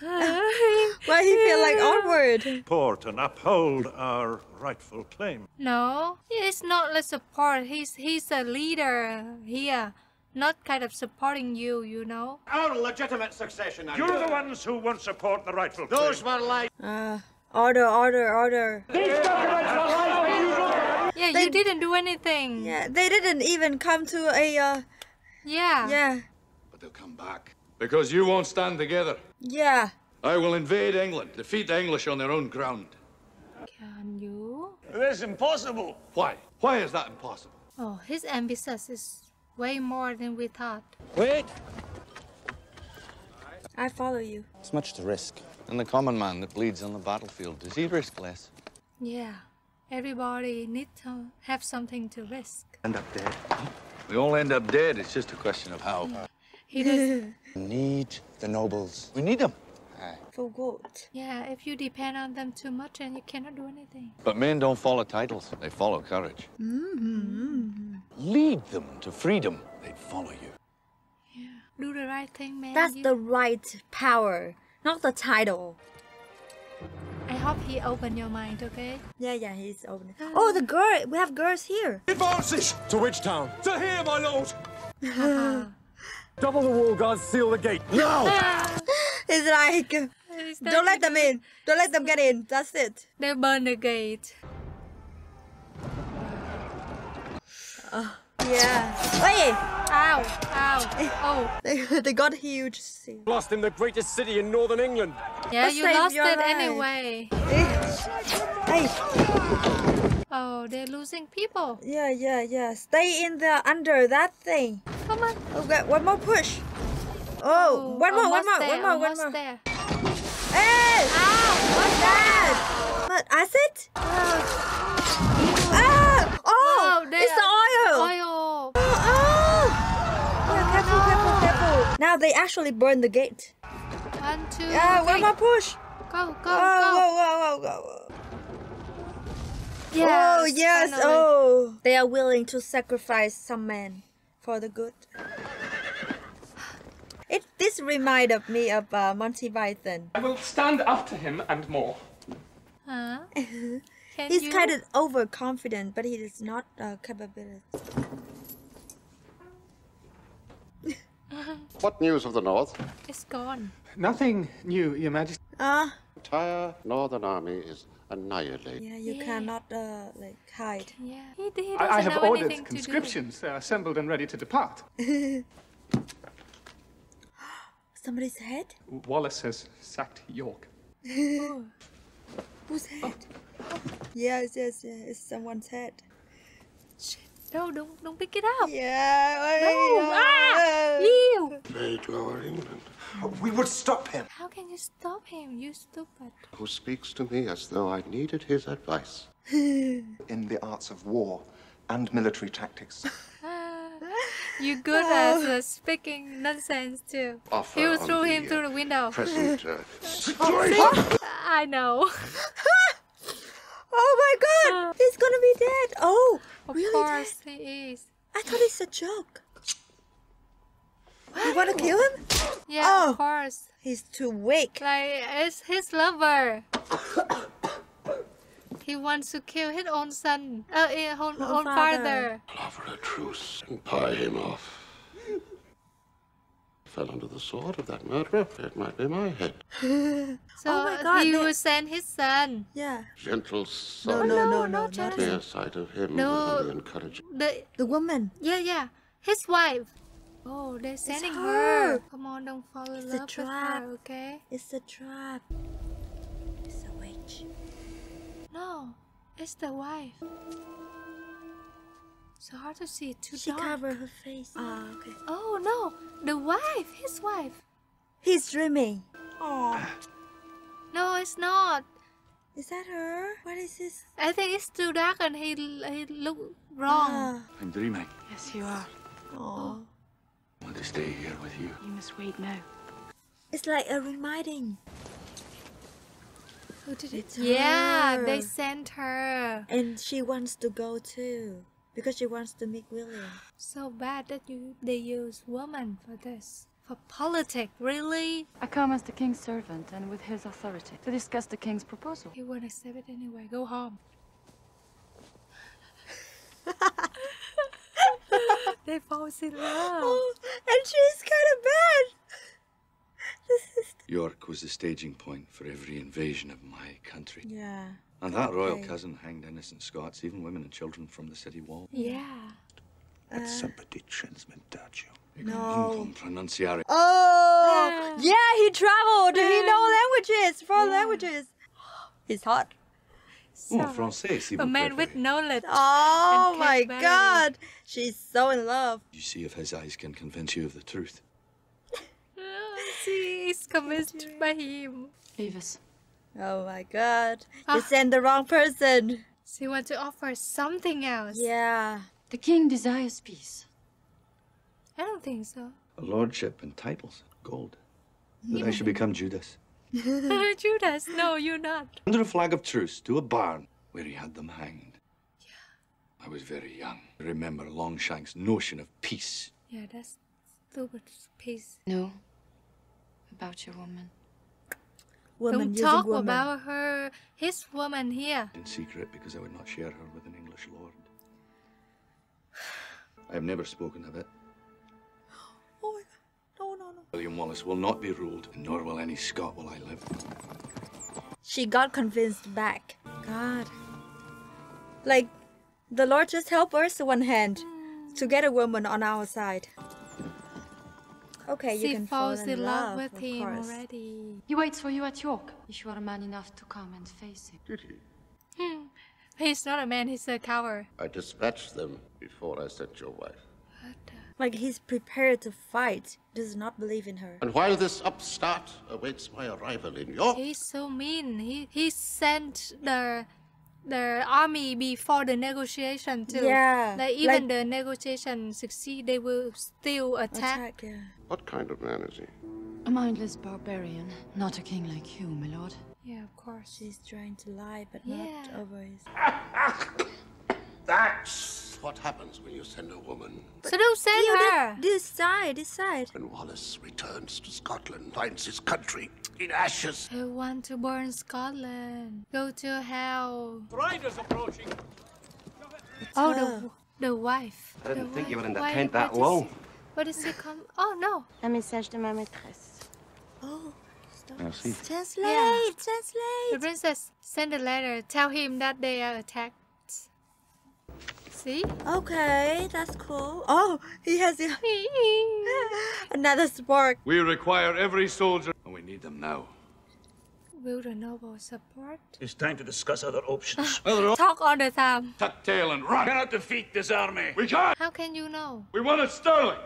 Why he feel like awkward? Support and uphold our rightful claim. No, it's not the support. He's he's a leader here, not kind of supporting you. You know. Our legitimate succession. You're the ones who won't support the rightful Those claim. were lies. Uh, order, order, order. These documents were lies. Yeah, They- you didn't do anything. Yeah, they didn't even come to a. Uh, Yeah. yeah, But they'll come back. Because you won't stand together. yeah. I will invade England, defeat the English on their own ground. Can you? That's impossible. Why? Why is that impossible? Oh, his ambitious is way more than we thought. Wait! I follow you. It's much to risk. And the common man that bleeds on the battlefield, does he risk less? Yeah. Everybody needs to have something to risk. End up dead. We all end up dead. It's just a question of how. He does. We need the nobles. We need them. For good. yeah, if you depend on them too much, and you cannot do anything. But men don't follow titles. They follow courage. Mm-hmm. Lead them to freedom. They'd follow you. Yeah, Do the right thing, man. That's You- the right power, not the title. I hope he opened your mind, okay? Yeah, yeah, he's opening. Oh, the girl. We have girls here. Advances! To which town? To here, my lord! Double the wall guards, seal the gate. No! It's like, don't let them in. Don't let them get in. That's it. They burn the gate. Oh. Yeah. Hey! Ow! Ow! Oh! They, they got huge. See. Lost in the greatest city in northern England. Yeah, But you lost it life. anyway. Hey. Oh, they're losing people. Yeah, yeah, yeah. Stay in the under that thing. Come on. Oh, okay, one more push. Oh, one more, one more, there, one more, one more. there. Hey! Ow! What's that? What acid? Ah! Oh! Wow, it's the oil. Oil. Oh! oh. Yeah, careful, careful, careful. Now they actually burn the gate. One, two, Yeah, one more push. Go, go, oh, go. Whoa, whoa, whoa, whoa. Yes, oh, yes. finally. Oh. They are willing to sacrifice some men for the good. It this reminded me of uh, Monty Python. I will stand up to him and more. Huh? Can He's you? kind of overconfident, but he is not uh, capable. What news of the North? It's gone. Nothing new, Your Majesty. Ah, Entire Northern army is annihilated. yeah, you Yeah. cannot uh, like hide. Yeah, he, he doesn't I, I have ordered anything to do. conscriptions uh, assembled and ready to depart. Somebody's head? Wallace has sacked York. Whose head? Yes, yes, yes. It's someone's head. Shit. No, don't don't pick it up. Yeah. No. Ah! Ew. Made lower England. We would stop him. How can you stop him? You stupid. Who speaks to me as though I needed his advice. In the arts of war and military tactics. You good at uh, speaking nonsense too. Offer he will on throw the, him uh, through the window. Present uh, I know. Oh my god! He's gonna be dead. Oh, Of really course dead? he is. I thought it's a joke. You wanna kill him? Yeah, Oh. of course. He's too weak. Like it's his lover. He wants to kill his own son. Uh, eh, own, Own own father. father. offer a truce and buy him off. Fell under the sword of that murderer. It might be my head. So Oh my God, he they- will send his son. Yeah. Gentle No, son. no, no, no, not not Clear him. sight of him No. will encourage The The woman. yeah yeah his wife. Oh, they're sending her. her. Come on, don't fall in It's a love with trap. her, okay? It's a trap. It's a witch. No, it's the wife. So hard to see. Too She dark. covered her face. Ah, okay. Oh no, the wife, his wife. He's dreaming. Oh, No, it's not. is that her? What is this? I think it's too dark and he he look wrong. Ah. I'm dreaming. Yes, you are. Oh, I want to stay here with you. You must wait now. it's like a reminding. Who did It's Yeah, her. they sent her. And she wants to go too because she wants to meet William. So bad that you they use woman for this. For politics, really? I come as the king's servant and with his authority to discuss the king's proposal. He won't accept it anyway. Go home. they fall in love. Oh, and she's kind of bad. This. York was the staging point for every invasion of my country. Yeah. And that royal Okay. cousin hanged innocent Scots, even women and children from the city wall. Yeah. Uh, Somebody transmutaggio. no. Pronunciare. Oh, yeah, he traveled. He know languages, foreign languages. He's hot. Oh, français, si A man préférez. with knowledge. Oh my god. She's so in love. You see if his eyes can convince you of the truth. She is convinced by him. Leave us. Oh my god. Ah. You sent the wrong person. She wants to offer something else. Yeah. The king desires peace. I don't think so. A lordship and titles, gold. That I should become Judas. Judas, no, you're not. Under a flag of truce to a barn where he had them hanged. Yeah. I was very young. I remember Longshanks' notion of peace. Yeah, that's stupid piece. No. About your woman. Woman Don't talk woman. about her, his woman here. in secret because I would not share her with an English lord. I have never spoken of it. Oh. No, no, no. William Wallace will not be ruled, nor will any Scot while I live. She got convinced back. God. Like, the Lord just help us one hand to get a woman on our side. Okay, you she can fall falls in, in love with of him course. already. He waits for you at York, if you are man enough to come and face him. Did he? Hmm. He's not a man, he's a coward. I dispatched them before I sent your wife. What? Like he's prepared to fight. Does not believe in her. And while this upstart awaits my arrival in York, He's so mean. He he sent the the army before the negotiation too. Yeah, Like even like- the negotiation succeed, they will still attack. Attack, yeah. what kind of man is he? A mindless barbarian, not a king like you, my lord. Yeah, of course. He's trying to lie, but Yeah. not over his. That's what happens when you send a woman. So don't send You her. did- This side, this side. When Wallace returns to Scotland, finds his country in ashes. I want to burn Scotland. Go to hell. Riders approaching. Oh, her. the uh. the wife. I didn't The think you were in wife. that Why- tent that what is- long. What is he come? Oh no. A message de ma maîtresse. Oh, stop. Merci. Translate, Yeah. The translate. princess send a letter. Tell him that they are attacked. See? Okay, that's cool. Oh, he has the- another spark. We require every soldier, and we need them now. Will the noble support? It's time to discuss other options. Talk all the time. Tuck tail and run. We Cannot defeat this army. We can't. How can you know? We want at Stirling.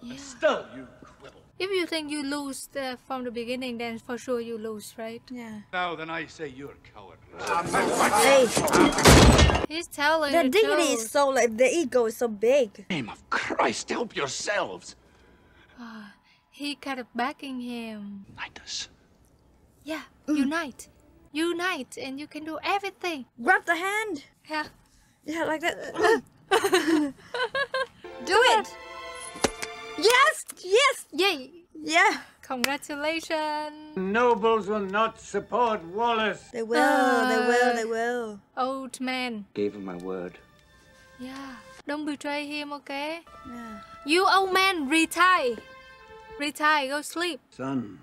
Yeah. Still, you quibble. If you think you lose uh, from the beginning, then for sure you lose, right? Yeah. Now then, I say you're coward. Hey, He's telling the the dignity is so like the ego is so big. Name of Christ, help yourselves. Ah, he kind of backing him. Unite us. Yeah, unite. Unite, and you can do everything. Grab the hand. Yeah. Yeah, like that. Do it. Yes, yes, Yay! yeah. Congratulations! Nobles will not support Wallace. They will, they will, Uh, they will. Old man. Gave him my word. Yeah. Don't betray him, okay? Yeah. You old man, retire. Retire, go sleep. Son,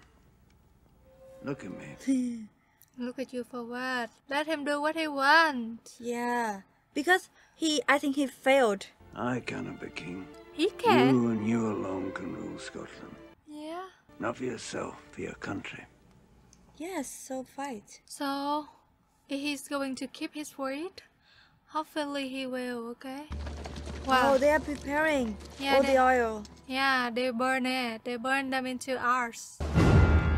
look at me. Look at you for what? Let him do what he wants. Yeah, because he, I think he failed. I cannot be king. He can. You and you alone can rule Scotland. Yeah. Not for yourself, for your country. Yes, so fight. So, if he's going to keep his word, hopefully he will, okay? Wow, Oh, they are preparing Yeah, all they- the oil. Yeah, they burn it. They burn them into ours.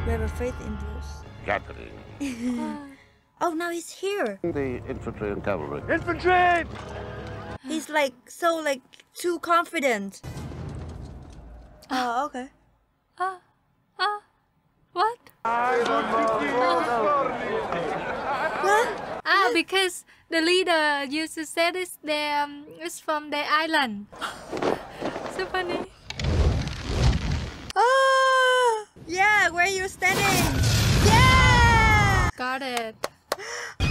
We have a faith in Bruce. Catherine. oh, now he's here. The infantry and cavalry. Infantry! He's like so like too confident. Oh, okay. Ah, ah, what? Ah, because the leader used to say this, they, um, it's from the island. so funny. Oh, yeah, where you standing? Yeah. Got it.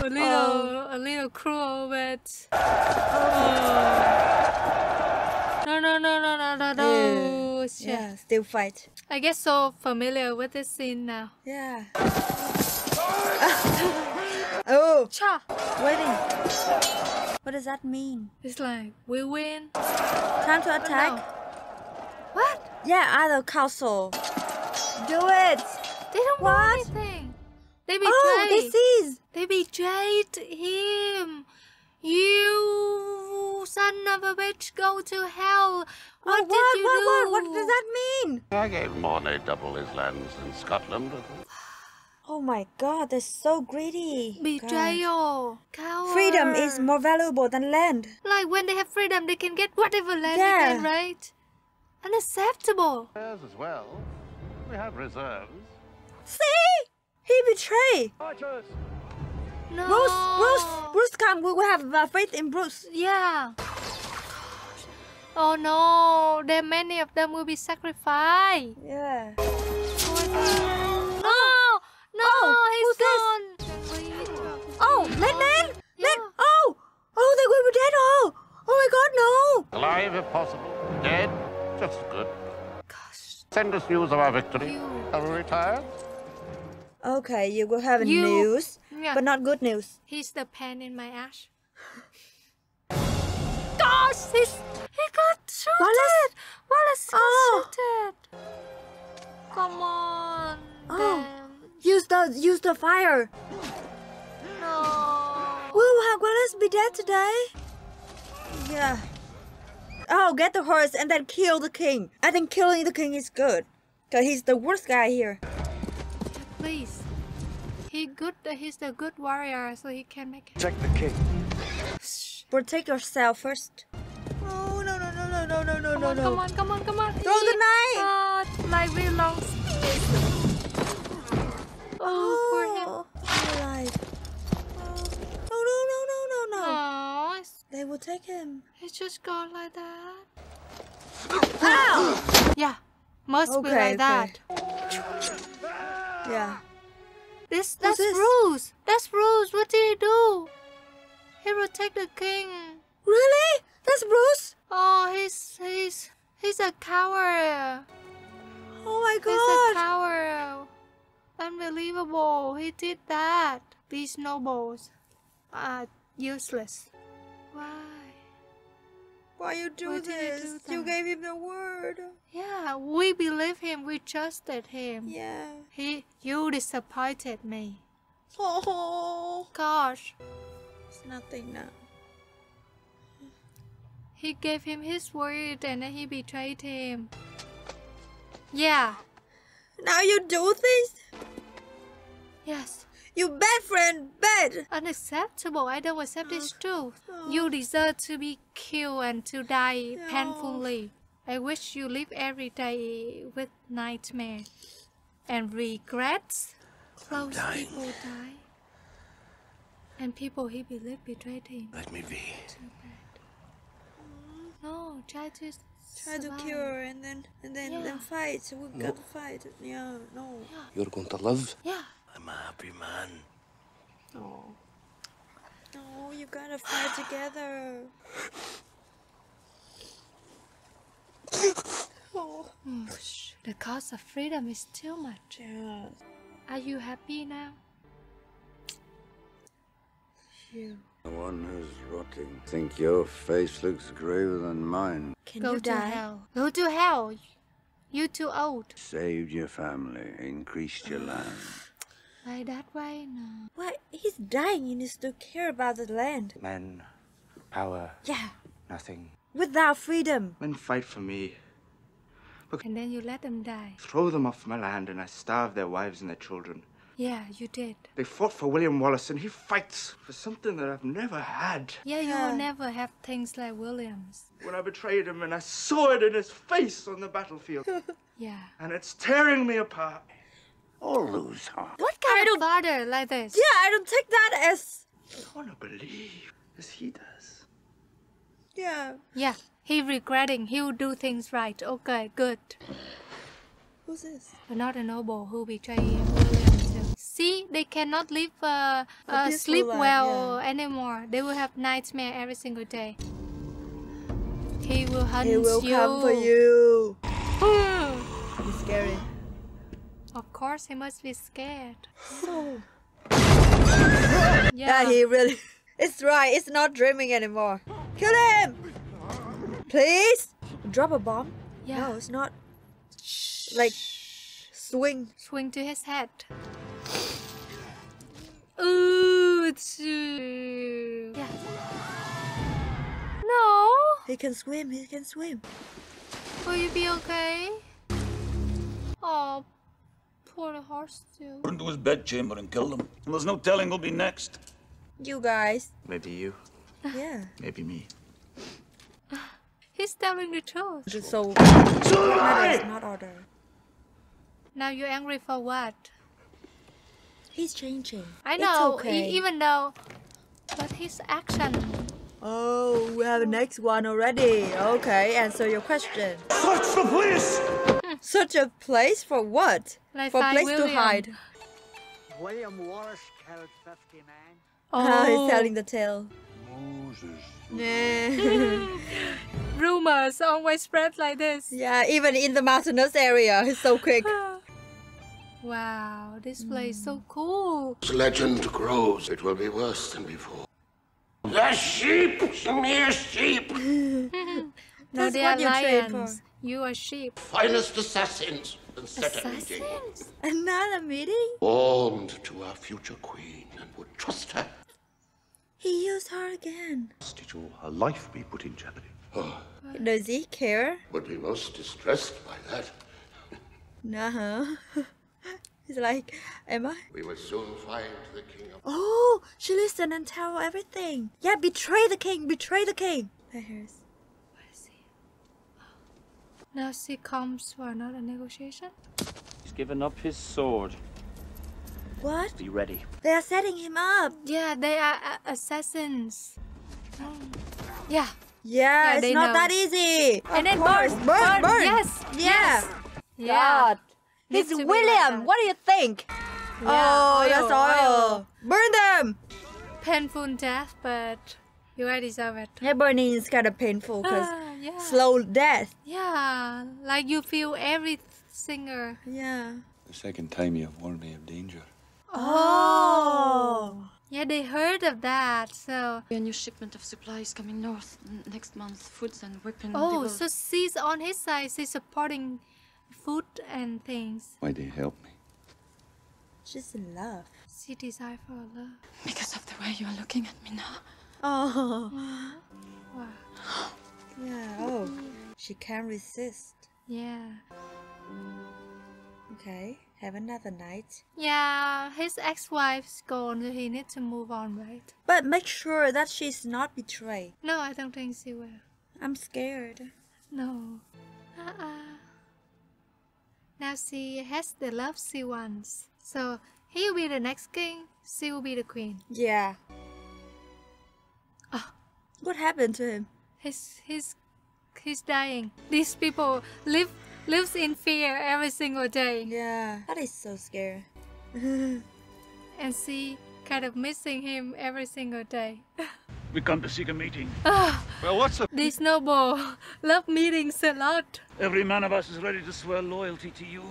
a little, oh. a little cruel, but. Oh. No, no, no, no, no, no, no. Shit. Yeah, still fight. I get so familiar with this scene now. Yeah. oh, Cha! waiting. What does that mean? It's like, we win. Time to attack? What? Yeah, other castle. Do it. They don't What? want anything. They oh, betrayed. Oh, they sees. They betrayed him. You son of a bitch, go to hell. What oh, did what, you what, do? what, what does that mean? I gave Mornay double his lands in Scotland. Oh my god, they're so greedy. Betrayal. Coward. Freedom is more valuable than land. Like when they have freedom, they can get whatever land Yeah. they can, right? Unacceptable. Theirs as well. We have reserves. See? He betrayed. No. Bruce, Bruce, Bruce, come. We will have uh, faith in Bruce. Yeah. Oh no, there many of them will be sacrificed. Yeah. No, no, he's gone. Oh, man, man, man. Oh, oh, they will be dead. Oh, oh my God, no. Alive if possible. Dead, just as good. Send us news of our victory. Are we retired? Okay, you will have You- news, Yeah. but not good news. He's the pen in my ash. Gosh, he's, he got shooted. Wallace? Wallace got Oh. shooted. Come on. Oh. damn. Use the use the fire. No. Will have Wallace be dead today? Yeah. Oh, get the horse and then kill the king. I think killing the king is good, cause he's the worst guy here. Please. He good. Uh, he's the good warrior, so he can make it. Check the king. Protect yourself first. Oh no no no no no no no Come no on, no. come on, come on, come on. Throw the knife. God, like really long speed. Oh, poor him. Oh, you're alive. Oh. No no no no no no. Aw, it's- They will take him. He's just gone like that. Ow! Yeah, must be Okay, like that. Yeah. This that's this? Bruce. That's Bruce. What did he do? He protect the king. Really? That's Bruce? Oh, he's he's he's a coward. Oh my god. He's a coward. Unbelievable. He did that. These nobles are useless. Why? Why you do Why did you this? do You gave him the word. Yeah, Yeah, we believe him. We trusted him. Yeah. He, you disappointed me. Oh, Gosh, it's nothing now. he gave him his word and then he betrayed him. Yeah. Now you do this? Yes. You bad friend, bad. Unacceptable. I don't accept this too. You deserve to be killed and to die painfully. I wish you live every day with nightmare and regrets. Close dying. people die. And people he believed betrayed him. Let me be. Too bad. No, try to Try to survive. kill her and then and then Yeah. then fight. We No. got to fight. Yeah, no. You're going to live. Yeah. I'm a happy man. No. No, you gotta fight together. oh. The cost of freedom is too much. Yeah. Are you happy now? You. The one who's rotting. Think your face looks graver than mine. Can Go you to die? hell. Go to hell. You too old. Saved your family, increased your land. Like that way, no. What? He's dying. He needs to care about the land. Men, power, Yeah. nothing. Without freedom. Men fight for me. And then you let them die. Throw them off my land and I starve their wives and their children. Yeah, you did. They fought for William Wallace and he fights for something that I've never had. Yeah, you Yeah. will never have things like Williams. When I betrayed him and I saw it in his face on the battlefield. Yeah. and it's tearing me apart. All lose heart. What kind of father like this? Yeah, I don't take that as. I want to believe as he does. Yeah. Yeah. He regretting. He will do things right. Okay, good. Who's this? But not a noble who betrayed William too. See, they cannot live uh, uh, sleep life, well anymore. They will have nightmare every single day. He will hunt you. He will you. come for you. It's scary. Of course, he must be scared. So. Yeah. Yeah, he really. It's right. It's not dreaming anymore. Kill him! Please! Drop a bomb? Yeah. No, it's not. Like, swing. Swing to his head. Ooh, too. Yeah. No. He can swim. He can swim. Will you be okay? Oh, poor horse too. Into his bedchamber and killed him. And there's no telling who'll be next. You guys. Maybe you, Yeah. maybe me. He's telling the truth. Just so. Order is not order. Now you're angry for what? He's changing. I It's know, e- okay. even though, but his action. Oh, we have a next one already. Okay, answer your question. Search the place! Such a place for what? Like for find place to hide. William Wallace killed 50 men. Oh, Oh. he's telling the tale. Moses. Yeah. Rumors always spread like this. yeah, even in the mountainous area, he's so quick. Wow, this place is so hmm. cool. As legend grows, it will be worse than before. The sheep! Mere sheep! now That's they are what you train lions. You are sheep. Finest assassins and set a meeting. Assassins? Another meeting? Warmed to our future queen and would trust her. He used her again. Did all her life be put in jeopardy? Oh, Does he care? would be most distressed by that. Nah. he's like, am I? We will soon find the king of. Oh, she listened and tell everything. Yeah, betray the king, betray the king. There he is. Now she comes for another negotiation. He's given up his sword. What? Be ready. They are setting him up. Yeah, they are uh, assassins. Oh. Yeah. Yeah, it's not know. that easy. And Of then course. burn, burn, burn, burn. yes, Yeah. yes. Yeah. God. Needs He's to William. What do you think? Yeah, oh, oil, that's oil. oil. Burn them. Painful death, but you guys deserve it. Yeah, burning is kind of painful because Ah, yeah. slow death. Yeah, like you feel every singer. Yeah. The second time you have warned me of danger. Oh. Yeah, they heard of that, so. A new shipment of supplies coming north next month. Foods and weapons. Oh, so she's on his side. She's supporting food and things. Why do you help me? She's in love. She desire for love. Because of the way you are looking at me now. Oh. Wow. Yeah. Oh. She can't resist. Yeah. Okay. Have another night. Yeah, his ex-wife's gone, so he needs to move on, right? But make sure that she's not betrayed. No, I don't think she will. I'm scared. No. Uh-uh. Now she has the love she wants. So he will be the next king, she will be the queen. Yeah. Ah. What happened to him? He's he's he's dying. These people live lives in fear every single day. Yeah. That is so scary. and she kind of missing him every single day. We come to seek a meeting. Ah, Well, what's the... these noble love meetings a lot. Every man of us is ready to swear loyalty to you.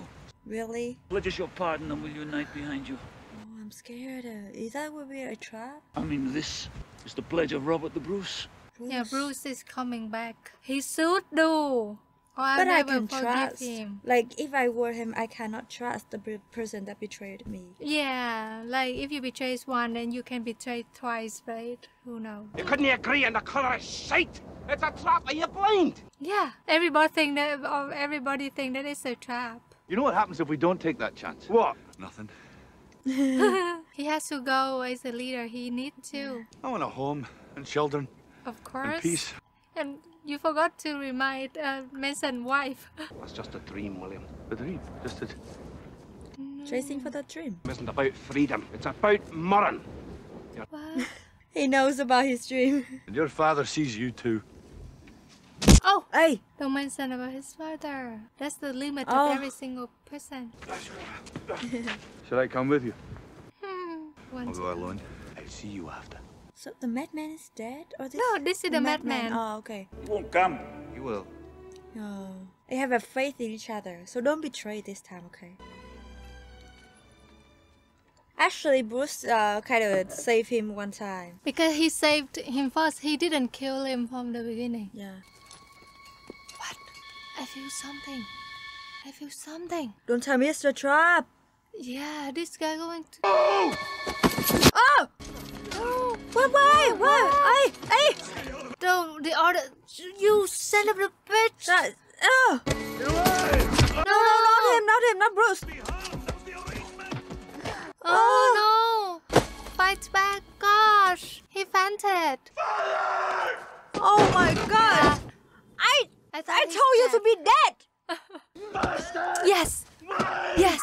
Really? Pledge us your pardon and we'll unite behind you. Oh, I'm scared. Is that will be a trap? I mean, this is the pledge of Robert the Bruce. Yeah, Bruce is coming back. He should do. Or oh, I'll but I never can trust. him. Like if I were him, I cannot trust the person that betrayed me. Yeah, like if you betray one, then you can betray twice, right? Who knows? You couldn't agree on the colour of shite. It's a trap. Are you blind? Yeah, everybody think that, everybody think that it's a trap. You know what happens if we don't take that chance? What? Nothing. he has to go as a leader. He needs to, I want a home and children of course. and peace. And you forgot to remind, uh, mention wife. That's just a dream, William. A dream. Just a... Chasing for that dream. It isn't about freedom. It's about Murron. What? He knows about his dream. And your father sees you too. Oh, hey! Don't mention about his father. That's the limit Oh. of every single person. Should I come with you? Hmm. I'll go alone. I'll see you after. So the madman is dead, or this? No, this is the madman. Oh, okay. He won't come. He will. Oh, they have a faith in each other, so don't betray this time, okay? Actually, Bruce uh, kind of saved him one time. Because he saved him first. He didn't kill him from the beginning. Yeah. What? I feel something. I feel something. Don't tell me it's the trap. Yeah, this guy going to. Oh! No! What? Why? Why? Hey! Hey! Don't the other. You son of a bitch! That, oh! No, no, not him, not him, not Bruce. Oh, no! Fight back! Gosh, he fainted. Oh my god! I I, I told you to be dead. Yes. Yes.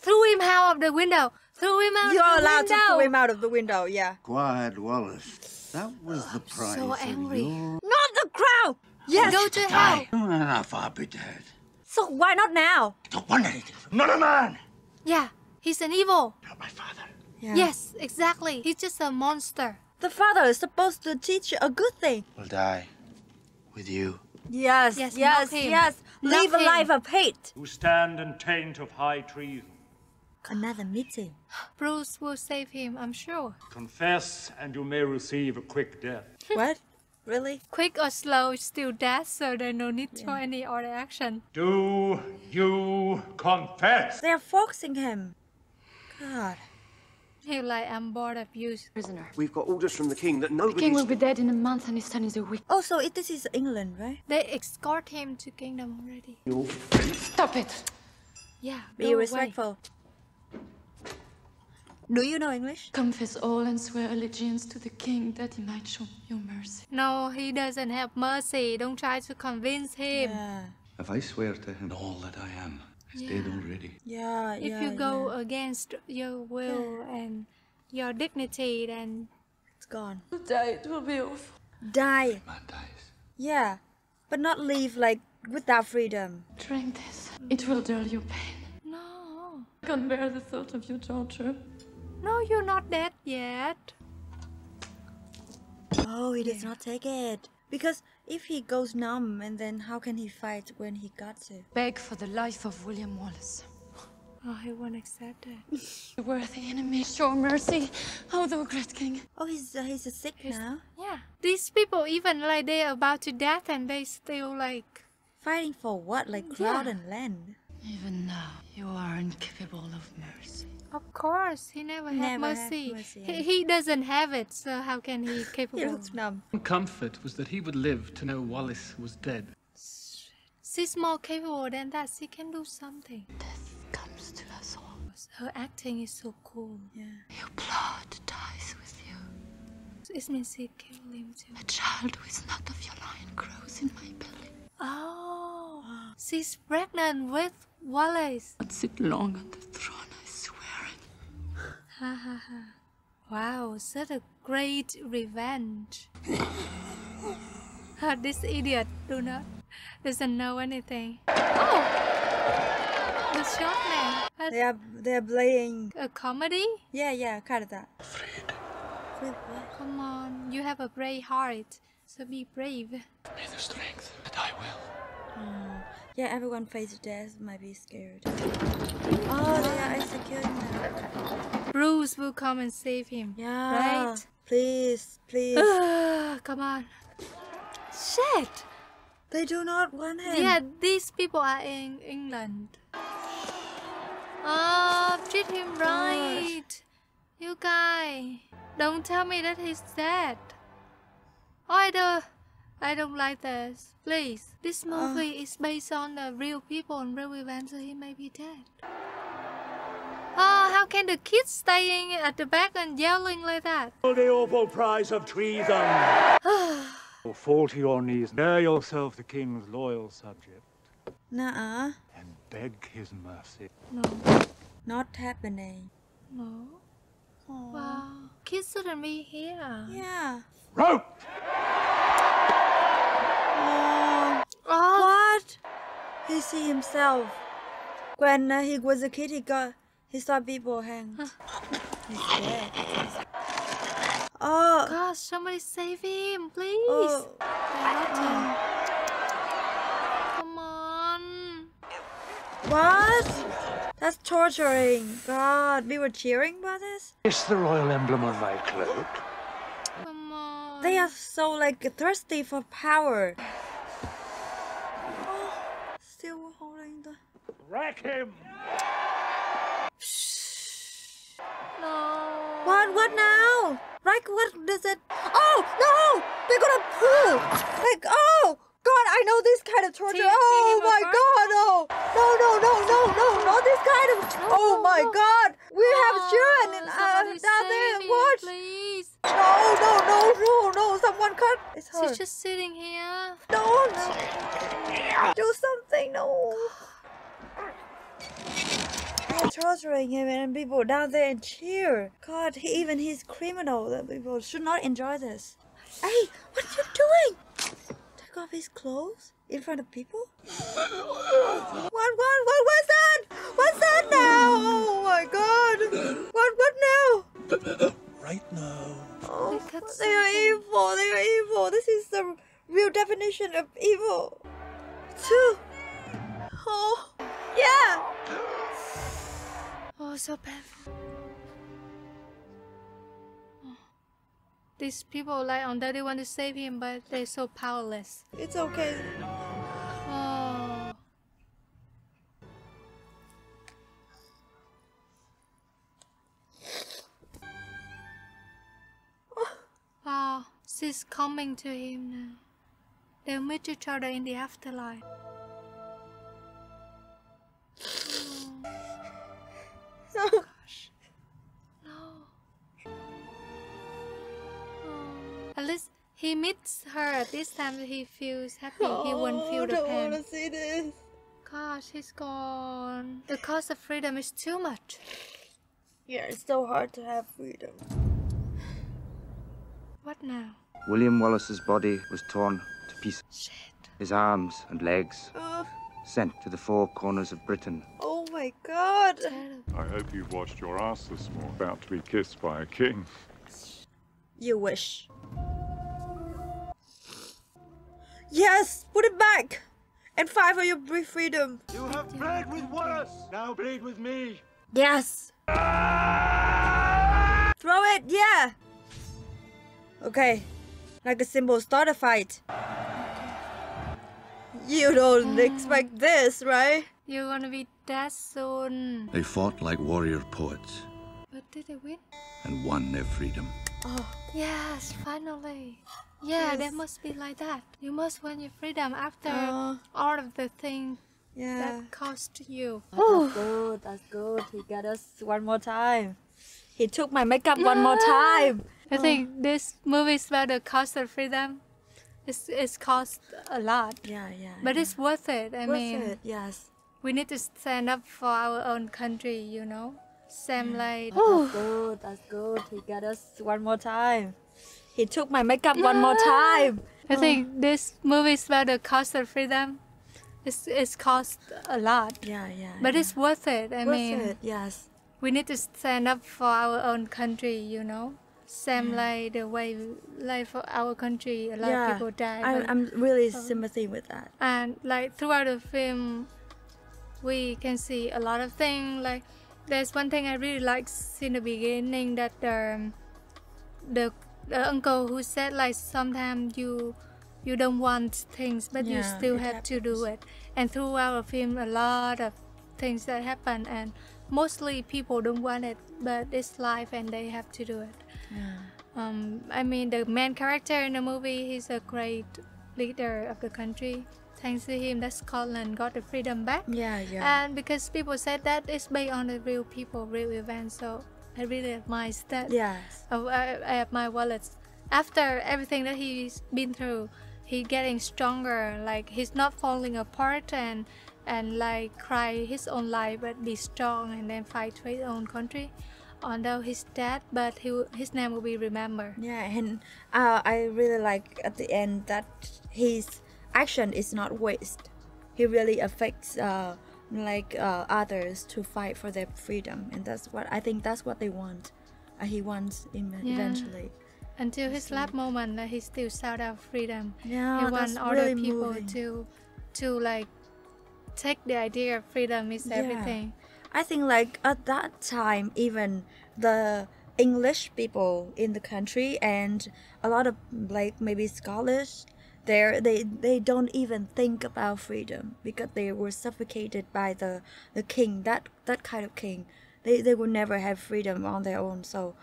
Threw him out of the window. Threw him out You're of the allowed window. to throw him out of the window. Yeah. Quiet, Wallace. That was the price So angry. your... Not the crown. Yes. Go to hell. Die. Enough, I'll be dead. So why not now? Don't want anything from Not a man! Yeah, he's an evil. Not my father. Yeah. Yes, exactly. He's just a monster. The father is supposed to teach you a good thing. We'll die with you. Yes. Yes, Yes. knock him. Yes. Knock Live a him. life of hate. who stand in taint of high treason. Another meeting. Bruce will save him, I'm sure. Confess, and you may receive a quick death. what? Really? Quick or slow, it's still death, so there's no need for any other action. Do you confess? They are forcing him. God. He's like, I'm bored of you. Prisoner. We've got orders from the king that nobody. The nobody. king will be dead in a month and his son is a week. Oh, so it, this is England, right? They escort him to kingdom already. Stop it! Yeah, Be go away. respectful. Do you know English? Confess all and swear allegiance to the king that he might show you mercy. No, he doesn't have mercy. Don't try to convince him. Yeah. If I swear to him all that I am is dead already. Yeah. If yeah, you go yeah. against your will and your dignity, then it's gone. To die, it will be awful. Die. Man dies. Yeah. But not leave like without freedom. Drink this. It will dull your pain. no. I can't bear the thought of your torture. No, you're not dead yet. Oh, he does not take it. Because if he goes numb and then how can he fight when he got to? Beg for the life of William Wallace. Oh, he won't accept it. you were The worthy enemy, show mercy. Oh, the great king. Oh, he's uh, he's sick now. Yeah. These people even like they're about to death and they still like Fighting for what? Like crowd Yeah. and land. Even now, you are incapable of mercy. Of course, he never, had Never had mercy. mercy, He, he doesn't have it, so how can he capable? He looks numb. One comfort was that he would live to know Wallace was dead. She's more capable than that. She can do something. Death comes to us all. Her acting is so cool. Yeah. Your blood dies with you. So it means she killed him too. A child who is not of your line grows in my belly. Oh, she's pregnant with Wallace. Not sit long on the throne, I swear it. Ha ha ha. Wow, such a great revenge. Ah, this idiot do not doesn't know anything. Oh, the shot man. A, They are they are playing. a comedy? Yeah, yeah, kind of that. Afraid. what? Come on, you have a brave heart, so be brave. May the strength, and I will. Oh. Yeah, everyone faces death might be scared. Oh, they are executing now. Bruce will come and save him. Yeah. Right? Please, please. Come on. Shit. they do not want him. Yeah, these people are in England. Oh, treat him right. You guy, don't tell me that he's dead. Oh, I don't, I don't like this. Please, this uh. movie is based on the real people and real events, so he may be dead. Oh, how can the kids staying at the back and yelling like that? The awful price of treason. Fall to your knees, bear yourself the king's loyal subject, Nuh-uh. and beg his mercy. No, Not happening. no. Aw. Wow, kids shouldn't be here. Yeah. Rope! Oh. Oh, What? He see himself. When uh, he was a kid, he got he saw people hang. He's dead. Oh. gosh, somebody save him, oh. please. Oh. Rotten. Come on. What? That's torturing. God, we were cheering about this. Is the royal emblem on my cloak? Come on. They are so like thirsty for power. Oh, still holding the. Wreck him! What? What now? Like what does it? Oh no! They're gonna pull. Like oh God! I know this kind of torture. Oh my apart? God! No! No! No! No! No! No! Not this kind of. oh my no. God! We have Oh, children in, uh, somebody down there. Watch! Please. No! No! No! No! No! Someone cut. It's her. She's just sitting here. Don't do something. No. Torturing him and people down there and cheer. God, he, even he's criminal. The people should not enjoy this. Hey, what are you doing? Take off his clothes in front of people? What, what, what was that? What's that now? Oh my God. What, what now? Right now. Oh, they are evil. They are evil. This is the real definition of evil. Two. Oh, yeah. Oh, so painful. Oh. These people like on that they want to save him, but they're so powerless. It's okay. Oh. Wow, she's coming to him now. They'll meet each other in the afterlife. He meets her at this time. He feels happy. he won't feel I the don't pain. want to see this. Gosh, he's gone. The cost of freedom is too much. Yeah, it's so hard to have freedom. What now? William Wallace's body was torn to pieces. Shit. His arms and legs Uh, sent to the four corners of Britain. oh my god. I hope you've washed your ass this morning. About to be kissed by a king. You wish. Yes, put it back. and fight for your free freedom. You have bled with Wallace. Now bleed with me. Yes. Throw it, yeah. Okay. Like a symbol, start a fight. You don't expect this, right? You're gonna be dead soon. They fought like warrior poets But did they win? and won their freedom. Oh. Yes, finally. Yeah, Yes. that must be like that. You must win your freedom after Uh, all of the things Yeah. that cost you. That's good. That's good. He got us one more time. He took my makeup one more time. I think this movie is about the cost of freedom. It's, it's cost a lot. Yeah, yeah. But it's worth it. I Worth mean, it, yes. we need to stand up for our own country, you know? Same like. That's good. That's good. He got us one more time. He took my makeup one more time. I think this movie is about the cost of freedom. It's, it's cost a lot. Yeah, yeah. But yeah. it's worth it. I worth mean, it. Yes. we need to stand up for our own country, you know? Same like the way like for our country, a lot yeah. of people die. I'm, but- I'm really uh, sympathy with that. and like throughout the film we can see a lot of things like there's one thing i really like in the beginning that um, the the uncle who said like sometimes you you don't want things but you still have to do it and throughout the film a lot of things that happen and mostly people don't want it but it's life and they have to do it Yeah. um, I mean, the main character in the movie, he's a great leader of the country. Thanks to him, that Scotland got the freedom back. Yeah, yeah. And because people said that it's based on the real people, real events, so I really admire that. Yes. Oh, I, I admire Wallace. After everything that he's been through, he getting stronger. Like he's not falling apart and and like cry his own life, but be strong and then fight for his own country. Although he's dead, but he his name will be remembered. Yeah, and uh, I really like at the end that his action is not waste. He really affects uh, like uh, others to fight for their freedom, and that's what I think. That's what they want. Uh, he wants em- Yeah. eventually. Until his last moment, that he still shout out freedom. Yeah, he that's want other really people moving. to to like take the idea of freedom is Yeah. everything. I think like at that time, even the English people in the country and a lot of like maybe scholars, there they they don't even think about freedom because they were suffocated by the the king that that kind of king. They they will never have freedom on their own. So,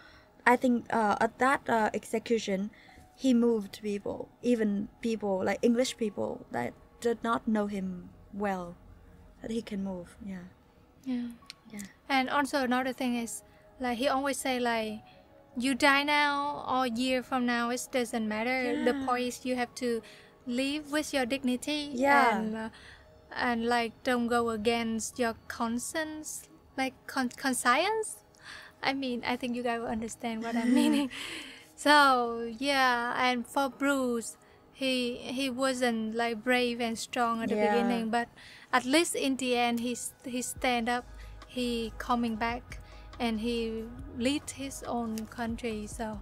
I think uh, at that uh, execution, he moved people, even people like English people that did not know him well, that he can move. Yeah. Yeah. Yeah. And also another thing is like he always say like you die now or year from now it doesn't matter. The point is you have to live with your dignity Yeah. and uh, and like don't go against your conscience like con- conscience. I mean I think you guys will understand what I'm meaning. So yeah, and for Bruce, he he wasn't like brave and strong at the Yeah. beginning, but at least in the end, he he stand up, he coming back, and he lead his own country. So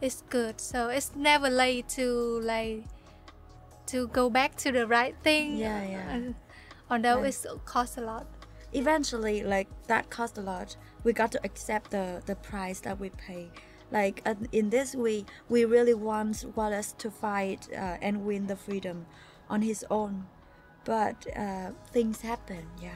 it's good. So it's never late to like to go back to the right thing. Yeah, yeah. And although Right. it's cost a lot. eventually like that cost a lot we got to accept the the price that we pay like uh, in this we we really want wallace to fight uh, and win the freedom on his own but uh, things happen yeah.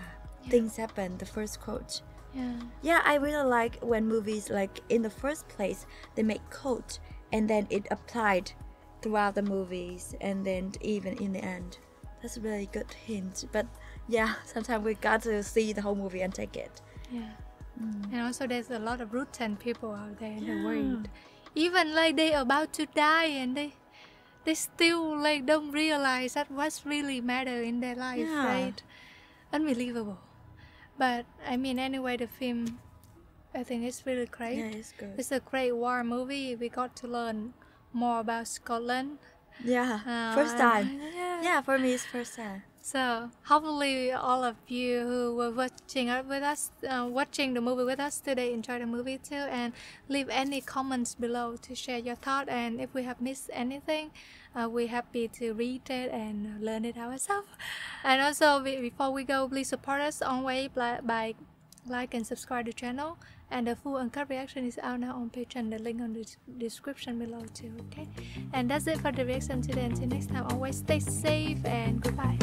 things happen the first quote Yeah. yeah i really like when movies like in the first place they make quote and then it applied throughout the movies and then even in the end that's a really good hint but yeah sometimes we got to see the whole movie and take it Yeah. Mm. And also there's a lot of rotten people out there in Yeah. the world. Even like they about to die and they they still like don't realize that what's really matter in their life, Yeah. right? Unbelievable. But I mean anyway the film I think it's really great. Yeah, it's good. It's a great war movie. We got to learn more about Scotland. yeah Uh, first time yeah. yeah for me it's first time So hopefully all of you who were watching with us, uh, watching the movie with us today, enjoy the movie too, and leave any comments below to share your thought. And if we have missed anything, uh, we're happy to read it and learn it ourselves. And also before we go, please support us on way by, by like and subscribe the channel and the full uncut reaction is out now on Patreon the link on the description below too okay? And that's it for the reaction today. Until next time always stay safe and goodbye